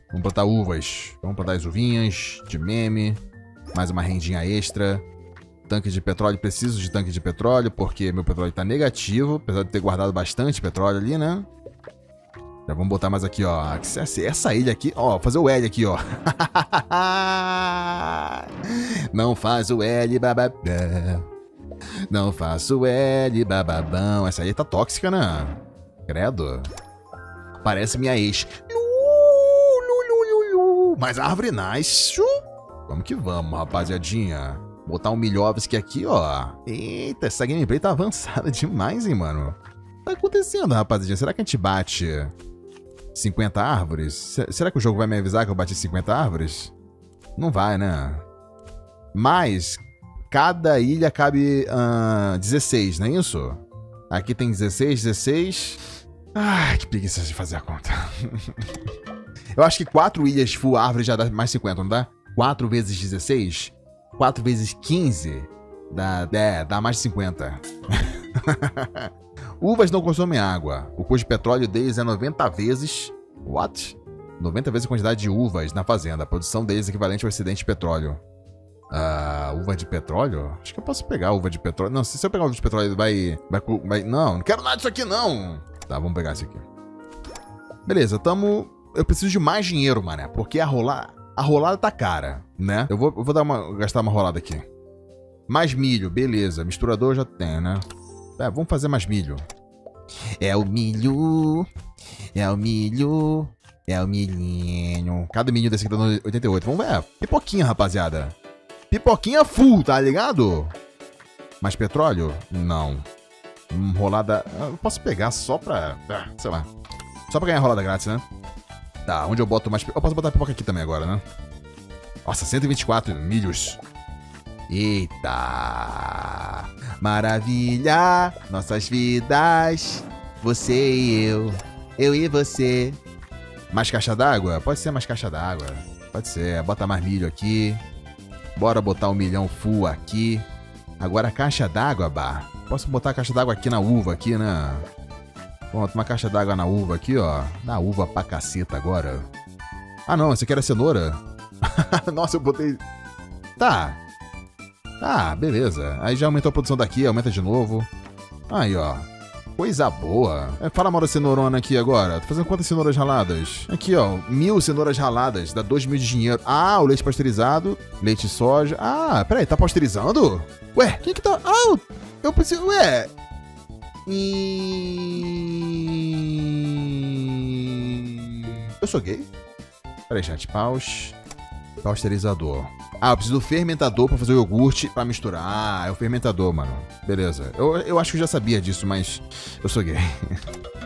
Vamos plantar uvas. Vamos plantar as uvinhas de meme. Mais uma rendinha extra. Tanque de petróleo. Preciso de tanque de petróleo porque meu petróleo tá negativo. Apesar de ter guardado bastante petróleo ali, né? Já vamos botar mais aqui, ó. Essa ilha aqui, ó. Fazer o L aqui, ó. Não faz o L, bababá. Não faço L, bababão. Essa aí tá tóxica, né? Credo. Parece minha ex. Mas a árvore nice. Vamos que vamos, rapaziadinha. Botar um Milhovski aqui, ó. Eita, essa gameplay tá avançada demais, hein, mano. Tá acontecendo, rapaziadinha? Será que a gente bate 50 árvores? Será que o jogo vai me avisar que eu bati 50 árvores? Não vai, né? Mas, cada ilha cabe uh, 16, não é isso? Aqui tem 16, 16. Ai, que preguiça de fazer a conta. Eu acho que 4 ilhas full árvore já dá mais 50, não dá? 4 vezes 16? 4 vezes 15? Dá, é, dá mais de 50. Uvas não consomem água. O custo de petróleo deles é 90 vezes. What? 90 vezes a quantidade de uvas na fazenda. A produção deles é equivalente ao excedente de petróleo. Uh, uva de petróleo? Acho que eu posso pegar uva de petróleo. Não, se eu pegar uva de petróleo, vai, vai, vai. Não, não quero nada disso aqui, não. Tá, vamos pegar esse aqui. Beleza, tamo. Eu preciso de mais dinheiro, mané. Porque a rolar. A rolada tá cara, né? Eu vou, eu vou dar uma, gastar uma rolada aqui. Mais milho, beleza. Misturador já tem, né? É, vamos fazer mais milho. É o milho. É o milho. É o milhinho. Cada milho desse aqui tá 88. Vamos ver. Pipoquinha, rapaziada. Pipoquinha full, tá ligado? Mais petróleo? Não. Hum, rolada. Eu posso pegar só pra. Ah, sei lá. Só pra ganhar rolada grátis, né? Tá, onde eu boto mais. Eu posso botar pipoca aqui também agora, né? Nossa, 124 milhos. Eita! Maravilha! Nossas vidas! Você e eu. Eu e você. Mais caixa d'água? Pode ser mais caixa d'água. Pode ser. Bota mais milho aqui. Bora botar um milhão full aqui. Agora caixa d'água, bah. Posso botar a caixa d'água aqui na uva, aqui, né? Pronto, uma caixa d'água na uva aqui, ó. Na uva pra caceta agora. Ah, não, esse aqui era cenoura. Nossa, eu botei... Tá. Ah, beleza. Aí já aumentou a produção daqui, aumenta de novo. Aí, ó. Coisa boa. É, fala mal da cenourona aqui agora. Tô fazendo quantas cenouras raladas? Aqui, ó. Mil cenouras raladas. Dá dois mil de dinheiro. Ah, o leite pasteurizado. Leite soja. Ah, peraí. Tá pasteurizando? Ué, quem que tá... Ah, eu preciso... Ué... E... Eu sou gay? Peraí, chat. Paus... Pasteurizador. Ah, eu preciso do fermentador pra fazer o iogurte pra misturar. Ah, é o fermentador, mano. Beleza. Eu, eu acho que eu já sabia disso, mas eu sou gay.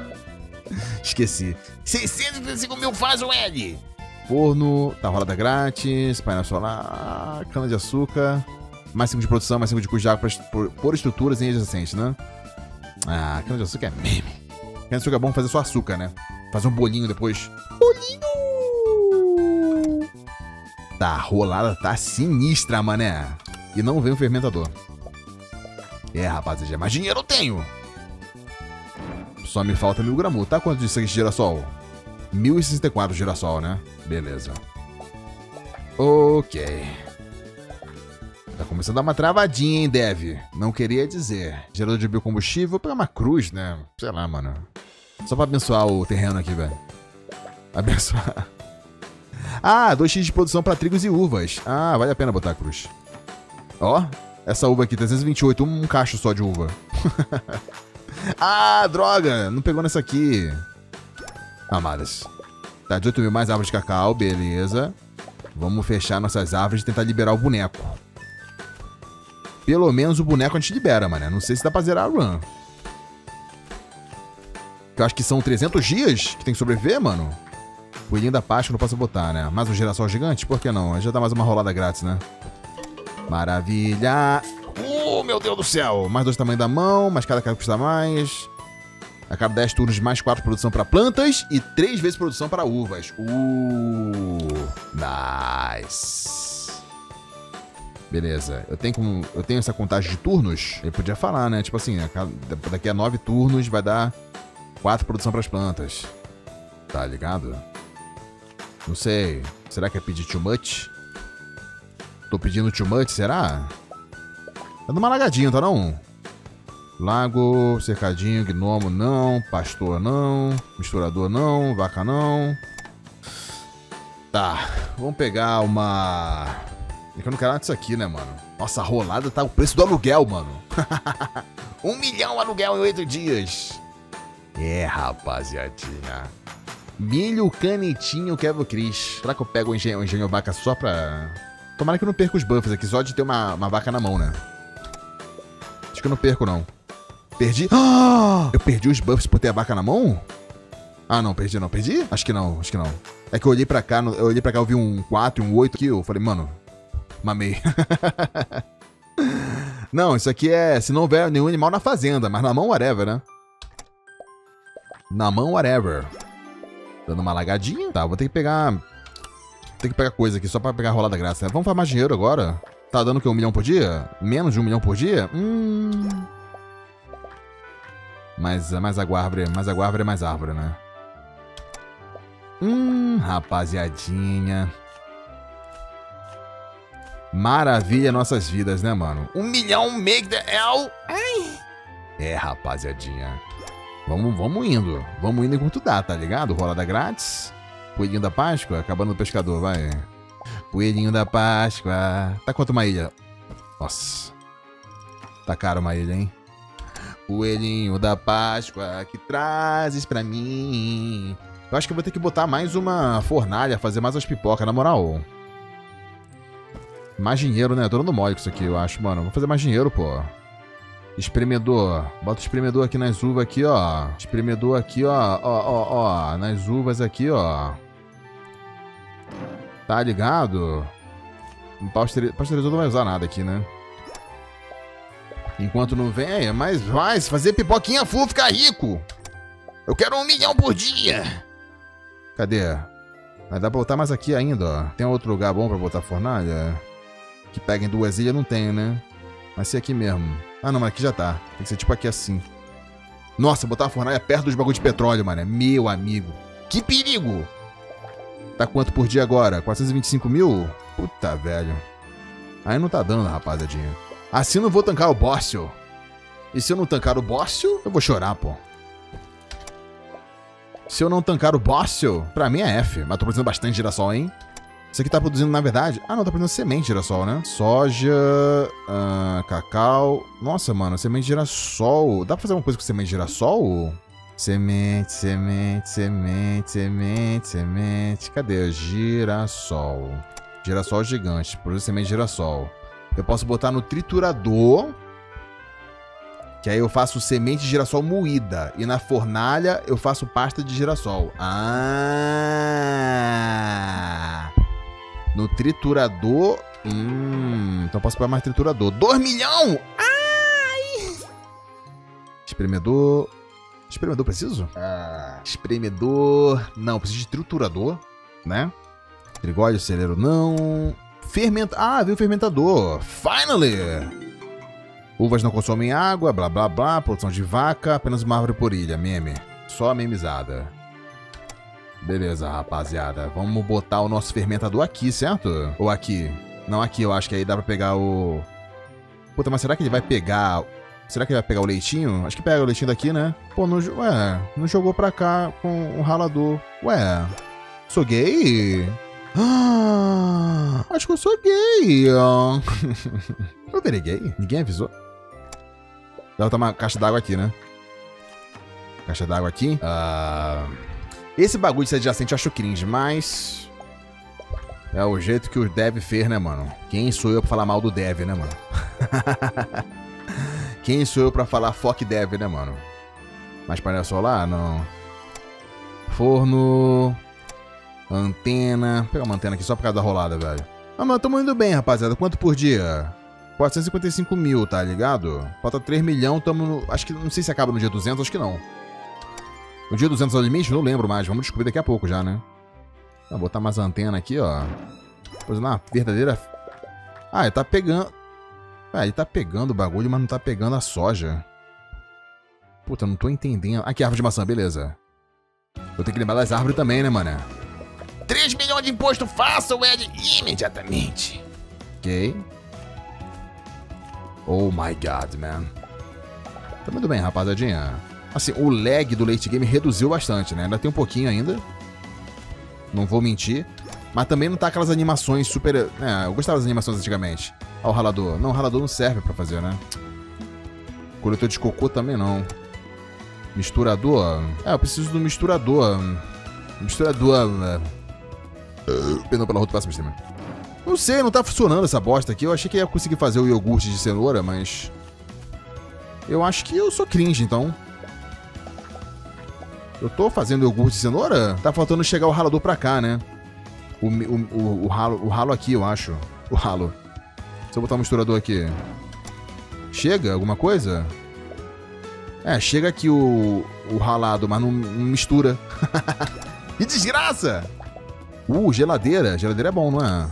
Esqueci. 635 mil faz o L. Forno, tá rolada grátis, painel solar, cana de açúcar, mais 5 de produção, mais 5 de custo de água por estruturas em adjacentes, né? Ah, cana de açúcar é meme. Cana de açúcar é bom fazer só açúcar, né? Fazer um bolinho depois. Bolinho! Tá, rolada tá sinistra, mané. E não vem o fermentador. É, rapaziada, mais dinheiro eu tenho. Só me falta mil gramu. Tá quanto disso aqui de girassol? 1064 girassol, né? Beleza. Ok. Tá começando a dar uma travadinha, hein, Dev? Não queria dizer. Gerador de biocombustível, vou pegar uma cruz, né? Sei lá, mano. Só pra abençoar o terreno aqui, velho. Abençoar. Ah, 2x de produção para trigos e uvas. Ah, vale a pena botar a cruz. Ó, essa uva aqui, 328, um cacho só de uva. ah, droga, não pegou nessa aqui. Amadas. Tá, 18 mil mais árvores de cacau, beleza. Vamos fechar nossas árvores e tentar liberar o boneco. Pelo menos o boneco a gente libera, mano. Não sei se dá pra zerar a run. Eu acho que são 300 dias que tem que sobreviver, mano. Coelhinho da Páscoa não posso botar, né? Mais um girassol gigante? Por que não? Já dá mais uma rolada grátis, né? Maravilha! Oh, meu Deus do céu! Mais dois tamanhos da mão, mas cada cara custa mais. A cada 10 turnos, mais 4 produção para plantas e 3 vezes produção para uvas. Uh! Nice! Beleza. Eu tenho, como, eu tenho essa contagem de turnos. Ele podia falar, né? Tipo assim, daqui a 9 turnos vai dar 4 produção para as plantas. Tá ligado? Não sei. Será que é pedir too much? Tô pedindo too much, será? Tá dando uma lagadinha, tá não? Lago, cercadinho, gnomo não, pastor não, misturador não, vaca não. Tá, vamos pegar uma... É que eu não quero nada disso aqui, né, mano? Nossa, a rolada tá o preço do aluguel, mano. um milhão aluguel em oito dias. É, rapaziadinha. Milho, canetinho, Kevo Cris. Será que eu pego o engenho, o engenho vaca só pra... Tomara que eu não perca os buffs aqui, só de ter uma, uma vaca na mão, né? Acho que eu não perco, não. Perdi? Ah! Eu perdi os buffs por ter a vaca na mão? Ah, não, perdi não. Perdi? Acho que não, acho que não. É que eu olhei pra cá, eu olhei pra cá, eu vi um 4 e um 8 aqui, eu falei, mano, mamei. não, isso aqui é se não houver nenhum animal na fazenda, mas na mão, whatever, né? Na mão, whatever. Dando uma lagadinha. Tá, vou ter que pegar... Tem que pegar coisa aqui só pra pegar a rolada graça. Né? Vamos farmar dinheiro agora. Tá dando o que? Um milhão por dia? Menos de um milhão por dia? Hum... Mais, mais água árvore, mais água árvore é mais árvore, né? Hum, rapaziadinha. Maravilha nossas vidas, né, mano? Um milhão make the hell. Ai. É, rapaziadinha. Vamos, vamos indo. Vamos indo enquanto dá, tá ligado? Rolada grátis. Coelhinho da Páscoa, acabando o pescador, vai. Coelhinho da Páscoa. Tá quanto uma ilha? Nossa. Tá caro uma ilha, hein? Coelhinho da Páscoa que trazes pra mim. Eu acho que eu vou ter que botar mais uma fornalha, fazer mais as pipocas, na moral. Mais dinheiro, né? tô dando mole com isso aqui, eu acho, mano. Vou fazer mais dinheiro, pô. Espremedor. Bota o espremedor aqui nas uvas aqui, ó. Espremedor aqui, ó. Ó, ó, ó. Nas uvas aqui, ó. Tá ligado? Pasteurizador não vai usar nada aqui, né? Enquanto não vem, mas vai, se fazer pipoquinha full, ficar rico. Eu quero um milhão por dia. Cadê? Mas dá pra botar mais aqui ainda, ó. Tem outro lugar bom pra botar fornalha? Que pega em duas ilhas, não tem, né? Mas se aqui mesmo. Ah, não, mas aqui já tá. Tem que ser tipo aqui assim. Nossa, botar a fornalha perto dos bagulho de petróleo, mano. Meu amigo. Que perigo! Tá quanto por dia agora? 425 mil? Puta, velho. Aí não tá dando, rapaziadinha. Assim não vou tancar o Bócio. E se eu não tancar o Bócio, eu vou chorar, pô. Se eu não tancar o Bócio, pra mim é F. Mas tô produzindo bastante girassol, hein? Isso aqui tá produzindo, na verdade... Ah, não, tá produzindo semente de girassol, né? Soja, uh, cacau... Nossa, mano, semente de girassol. Dá pra fazer alguma coisa com semente de girassol? Semente, semente, semente, semente, semente. Cadê? Girassol. Girassol gigante. Produz semente de girassol. Eu posso botar no triturador. Que aí eu faço semente de girassol moída. E na fornalha eu faço pasta de girassol. Ah! No triturador. Hum, então posso pegar mais triturador. 2 milhão! Ai! Espremedor. Espremedor preciso? Ah. Espremedor. Não, preciso de triturador, né? Trigólio, celeiro não. Fermenta... Ah, viu o fermentador. Finally! Uvas não consomem água, blá blá blá, produção de vaca, apenas uma árvore por ilha, meme. Só a memizada. Beleza, rapaziada. Vamos botar o nosso fermentador aqui, certo? Ou aqui? Não, aqui, eu acho que aí dá pra pegar o... Puta, mas será que ele vai pegar... Será que ele vai pegar o leitinho? Acho que pega o leitinho daqui, né? Pô, não... Ué, não jogou pra cá com o ralador. Ué, sou gay? Ah, acho que eu sou gay. eu virei gay? Ninguém avisou? Dá botar uma caixa d'água aqui, né? Caixa d'água aqui. Uh, esse bagulho de ser adjacente eu acho cringe, mas... É o jeito que o Dev fez, né, mano? Quem sou eu pra falar mal do Dev, né, mano? Quem sou eu pra falar fuck Dev, né, mano? Mais painel solar? Não. Forno... Antena. Vou pegar uma antena aqui só por causa da rolada, velho. Ah, mas tamo indo bem, rapaziada. Quanto por dia? 455 mil, tá ligado? Falta 3 milhões, tamo. Acho que... Não sei se acaba no dia 200, acho que não. No dia 200 é o limite? Não lembro mais. Vamos descobrir daqui a pouco já, né? Vou botar mais antena aqui, ó. Pois uma verdadeira... Ah, ele tá pegando... Ah, ele tá pegando o bagulho, mas não tá pegando a soja. Puta, não tô entendendo. Aqui, árvore de maçã, beleza. Vou ter que lembrar das árvores também, né, mano? 3 milhões de imposto, faça o Ed imediatamente. Ok. Oh my god, man. Tá muito bem, rapaziadinha. Assim, o lag do late game reduziu bastante, né? Ainda tem um pouquinho ainda. Não vou mentir. Mas também não tá aquelas animações super... É, eu gostava das animações antigamente. Olha o ralador. Não, o ralador não serve pra fazer, né? Coletor de cocô também não. Misturador? É, eu preciso do misturador. Misturador... É. Perdão pela rota, cima. Não sei, não tá funcionando essa bosta aqui. Eu achei que ia conseguir fazer o iogurte de cenoura, mas... Eu acho que eu sou cringe, então. Eu tô fazendo iogurte de cenoura? Tá faltando chegar o ralador pra cá, né? O, o, o, o, ralo, o ralo aqui, eu acho. O ralo. Se eu botar um misturador aqui. Chega? Alguma coisa? É, chega aqui o, o ralado, mas não, não mistura. que desgraça! Uh, geladeira. Geladeira é bom, não é?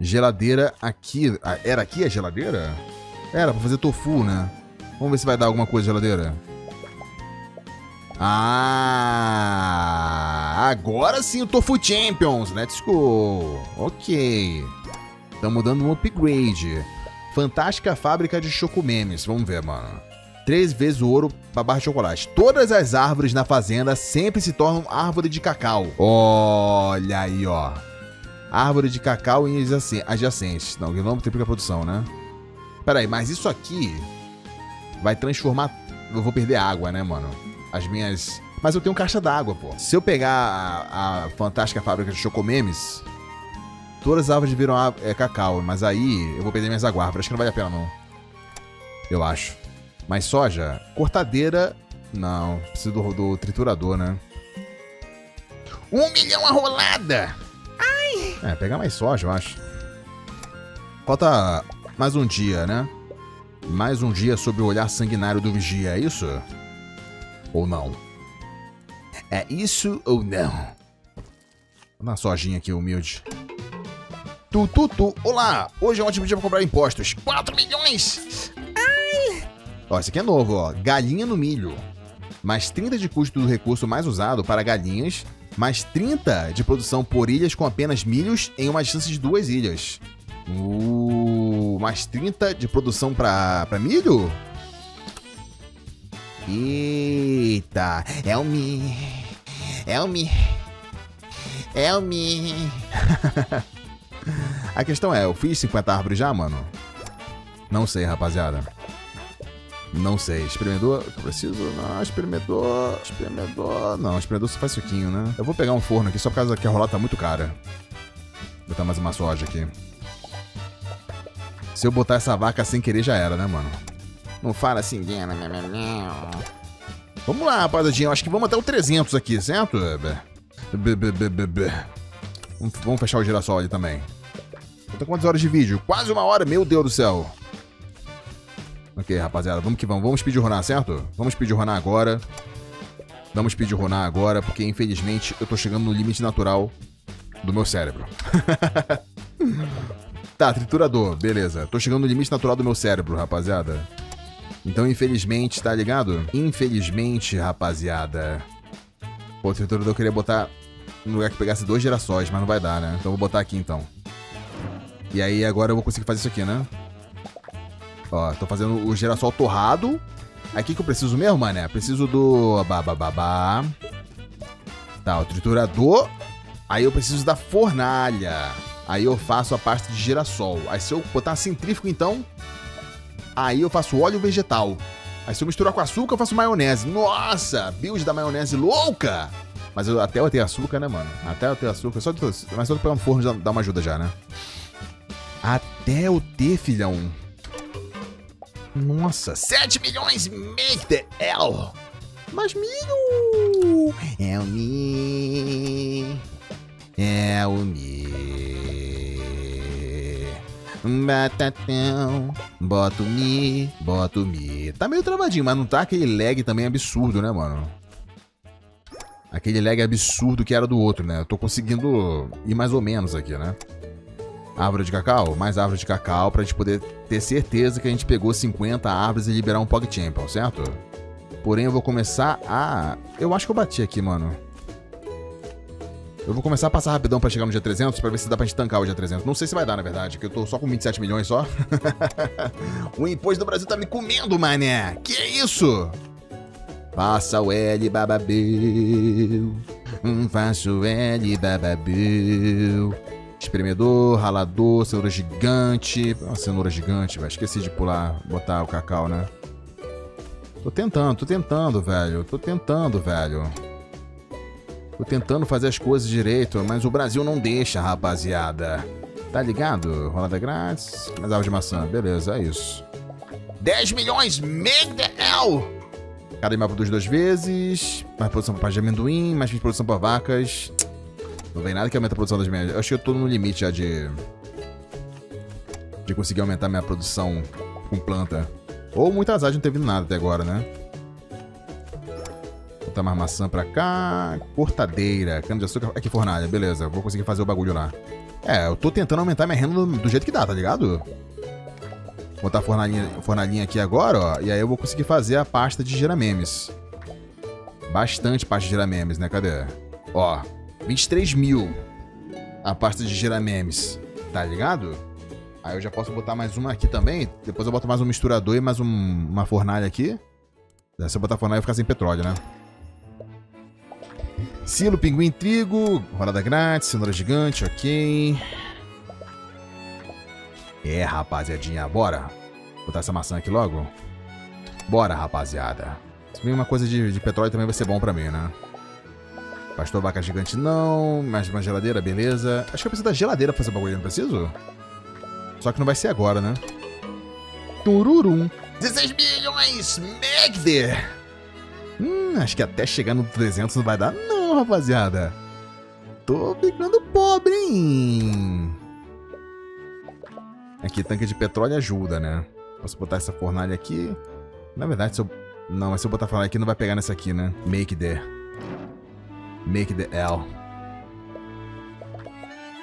Geladeira aqui. Ah, era aqui a geladeira? Era pra fazer tofu, né? Vamos ver se vai dar alguma coisa geladeira. Ah! Agora sim o Tofu Champions. Let's go. Ok. Estamos dando um upgrade. Fantástica fábrica de chocomemes. Vamos ver, mano. Três vezes o ouro pra barra de chocolate. Todas as árvores na fazenda sempre se tornam árvore de cacau. Olha aí, ó. Árvore de cacau em adjacentes. Não, não triplica a produção, né? Pera aí, mas isso aqui vai transformar... Eu vou perder água, né, mano? As minhas... Mas eu tenho caixa d'água, pô. Se eu pegar a, a fantástica fábrica de chocomemes, todas as árvores viram é, cacau, mas aí eu vou perder minhas aguárvoras. Acho que não vale a pena, não. Eu acho. Mas soja, cortadeira... Não, preciso do, do triturador, né? Um milhão a rolada! É, pegar mais soja, eu acho. Falta mais um dia, né? Mais um dia sob o olhar sanguinário do vigia, é isso? Ou não? É isso ou não? Dar sojinha aqui, humilde. Tu, tu, tu. Olá! Hoje é um ótimo dia pra comprar impostos. 4 milhões! Ai! Ó, esse aqui é novo, ó. Galinha no milho. Mais 30 de custo do recurso mais usado para galinhas mais 30 de produção por ilhas com apenas milhos em uma distância de duas ilhas. Uh, mais 30 de produção para milho? Eita, é o mi. É o mi. É o mi. A questão é, eu fiz 50 árvores já, mano? Não sei, rapaziada. Não sei. Eu preciso. Não, espremedor. Espremedor. Não, espremedor só faz suquinho, né? Eu vou pegar um forno aqui só por causa que a rolada tá muito cara. Vou botar mais uma soja aqui. Se eu botar essa vaca sem querer, já era, né, mano? Não fala assim. Vamos lá, rapaziadinha. Eu acho que vamos até o 300 aqui, certo? Vamos fechar o girassol ali também. Falta quantas horas de vídeo? Quase uma hora, meu Deus do céu. Ok, rapaziada, vamos que vamos. Vamos speedrunar, certo? Vamos speedrunar agora. Vamos speedrunar agora, porque infelizmente eu tô chegando no limite natural do meu cérebro. tá, triturador, beleza. Tô chegando no limite natural do meu cérebro, rapaziada. Então, infelizmente, tá ligado? Infelizmente, rapaziada. Pô, o triturador eu queria botar no lugar que pegasse dois girassóis, mas não vai dar, né? Então vou botar aqui, então. E aí agora eu vou conseguir fazer isso aqui, né? Ó, tô fazendo o girassol torrado. Que, que eu preciso mesmo, mané? Preciso do... Babababá. Tá, o triturador. Aí eu preciso da fornalha. Aí eu faço a pasta de girassol. Aí se eu botar centrífugo, então... Aí eu faço óleo vegetal. Aí se eu misturar com açúcar, eu faço maionese. Nossa, build da maionese louca! Mas eu, até eu ter açúcar, né, mano? Até eu ter açúcar. Só mas só pegar um forno já dá uma ajuda já, né? Até eu ter, filhão. Nossa, 7 milhões make L. Mas milho! É o mi. É o mi. Batatão. Bota o mi. Bota o mi. Tá meio travadinho, mas não tá aquele lag também absurdo, né, mano? Aquele lag absurdo que era do outro, né? Eu tô conseguindo ir mais ou menos aqui, né? árvore de cacau, mais árvore de cacau, pra gente poder ter certeza que a gente pegou 50 árvores e liberar um Pog Champion, certo? Porém, eu vou começar a... Eu acho que eu bati aqui, mano. Eu vou começar a passar rapidão pra chegar no dia 300, pra ver se dá pra gente tancar o dia 300. Não sei se vai dar, na verdade, que eu tô só com 27 milhões só. o imposto do Brasil tá me comendo, mané! Que isso? Faça o L, bababeu. Faça o L, bababeu. Espremedor, ralador, cenoura gigante. Uma cenoura gigante, velho. Esqueci de pular, botar o cacau, né? Tô tentando, tô tentando, velho. Tô tentando, velho. Tô tentando fazer as coisas direito, mas o Brasil não deixa, rapaziada. Tá ligado? Rolada grátis. Mais árvore de maçã. Beleza, é isso. 10 milhões, Mendel! Cada animal produz duas vezes. Mais produção para de amendoim, mais produção para vacas. Não vem nada que aumenta a produção das minhas. Eu acho que eu tô no limite já de. De conseguir aumentar minha produção com planta. Ou muito azar de não ter vindo nada até agora, né? Mais maçã pra cá. Cortadeira. Cana de açúcar. Aqui, fornalha. Beleza. Vou conseguir fazer o bagulho lá. É, eu tô tentando aumentar minha renda do, do jeito que dá, tá ligado? Botar a fornalhinha, fornalhinha aqui agora, ó. E aí eu vou conseguir fazer a pasta de giramemes. Bastante pasta de giramemes, né? Cadê? Ó, 23 mil a pasta de giramemes. Tá ligado? Aí eu já posso botar mais uma aqui também. Depois eu boto mais um misturador e mais um, uma fornalha aqui. Se eu botar fornalha, vai ficar sem petróleo, né? Silo, pinguim, trigo, rolada grátis, cenoura gigante, ok. É, rapaziadinha, bora. Botar essa maçã aqui logo. Bora, rapaziada. Se vem uma coisa de, de, petróleo também vai ser bom pra mim, né? Pastor vaca gigante não, mais uma geladeira, beleza. Acho que eu preciso da geladeira pra fazer o bagulho, não preciso? Só que não vai ser agora, né? Tururum. 16 milhões, Megder! Hum, acho que até chegar no 300 não vai dar não, rapaziada. Tô ficando pobre, hein? Aqui, tanque de petróleo ajuda, né? Posso botar essa fornalha aqui. Na verdade, se eu... Não, mas se eu botar a fornalha aqui, não vai pegar nessa aqui, né? Make the... Make the L.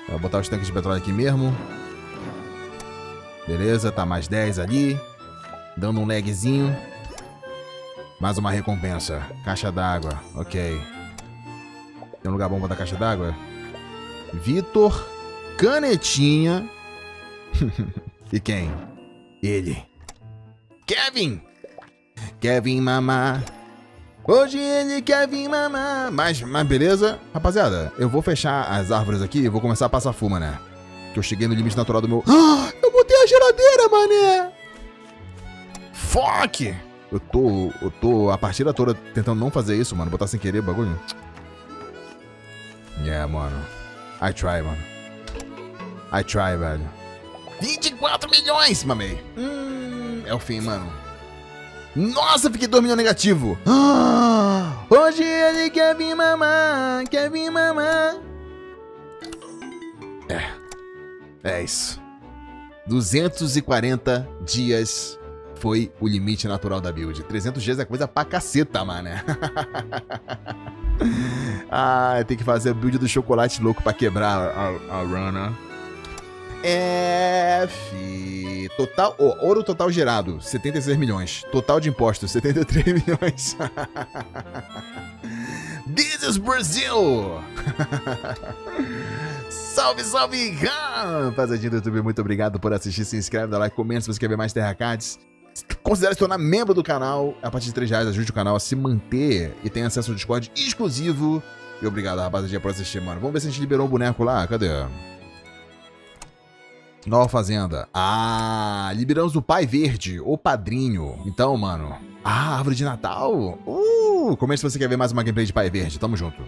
Vou botar os tanques de petróleo aqui mesmo. Beleza, tá mais 10 ali. Dando um lagzinho. Mais uma recompensa. Caixa d'água. Ok. Tem um lugar bom pra dar caixa d'água? Vitor Canetinha. e quem? Ele. Kevin! Kevin Mamá. Hoje ele quer vir mamar. Mas, mas beleza. Rapaziada, eu vou fechar as árvores aqui e vou começar a passar fuma, né? Que eu cheguei no limite natural do meu... Ah, eu botei a geladeira, mané! Fuck! Eu tô, eu tô a partida toda tentando não fazer isso, mano. Botar sem querer o bagulho. Yeah, mano. I try, mano. I try, velho. 24 milhões, mamei. Hum, é o fim, mano. Nossa, fiquei 2 milhões negativo. Ah, hoje ele quer vir mamar, quer vir mamar. É. É isso. 240 dias foi o limite natural da build. 300 dias é coisa pra caceta, mano. ah, tem que fazer a build do chocolate louco pra quebrar a, a run, né? F. Total. Oh, ouro total gerado, 76 milhões. Total de impostos, 73 milhões. This is Brazil! salve, salve! Rapaziadinha do YouTube, muito obrigado por assistir. Se inscreve, dá like, comenta se você quer ver mais Terra Cards. Considere se tornar membro do canal. A partir de 3 reais ajude o canal a se manter e tem acesso ao Discord exclusivo. E obrigado, rapaziada, por assistir, mano. Vamos ver se a gente liberou o boneco lá. Cadê? Nova Fazenda. Ah, liberamos o Pai Verde, o padrinho. Então, mano. Ah, árvore de Natal. Uh, comente se você quer ver mais uma gameplay de Pai Verde. Tamo junto.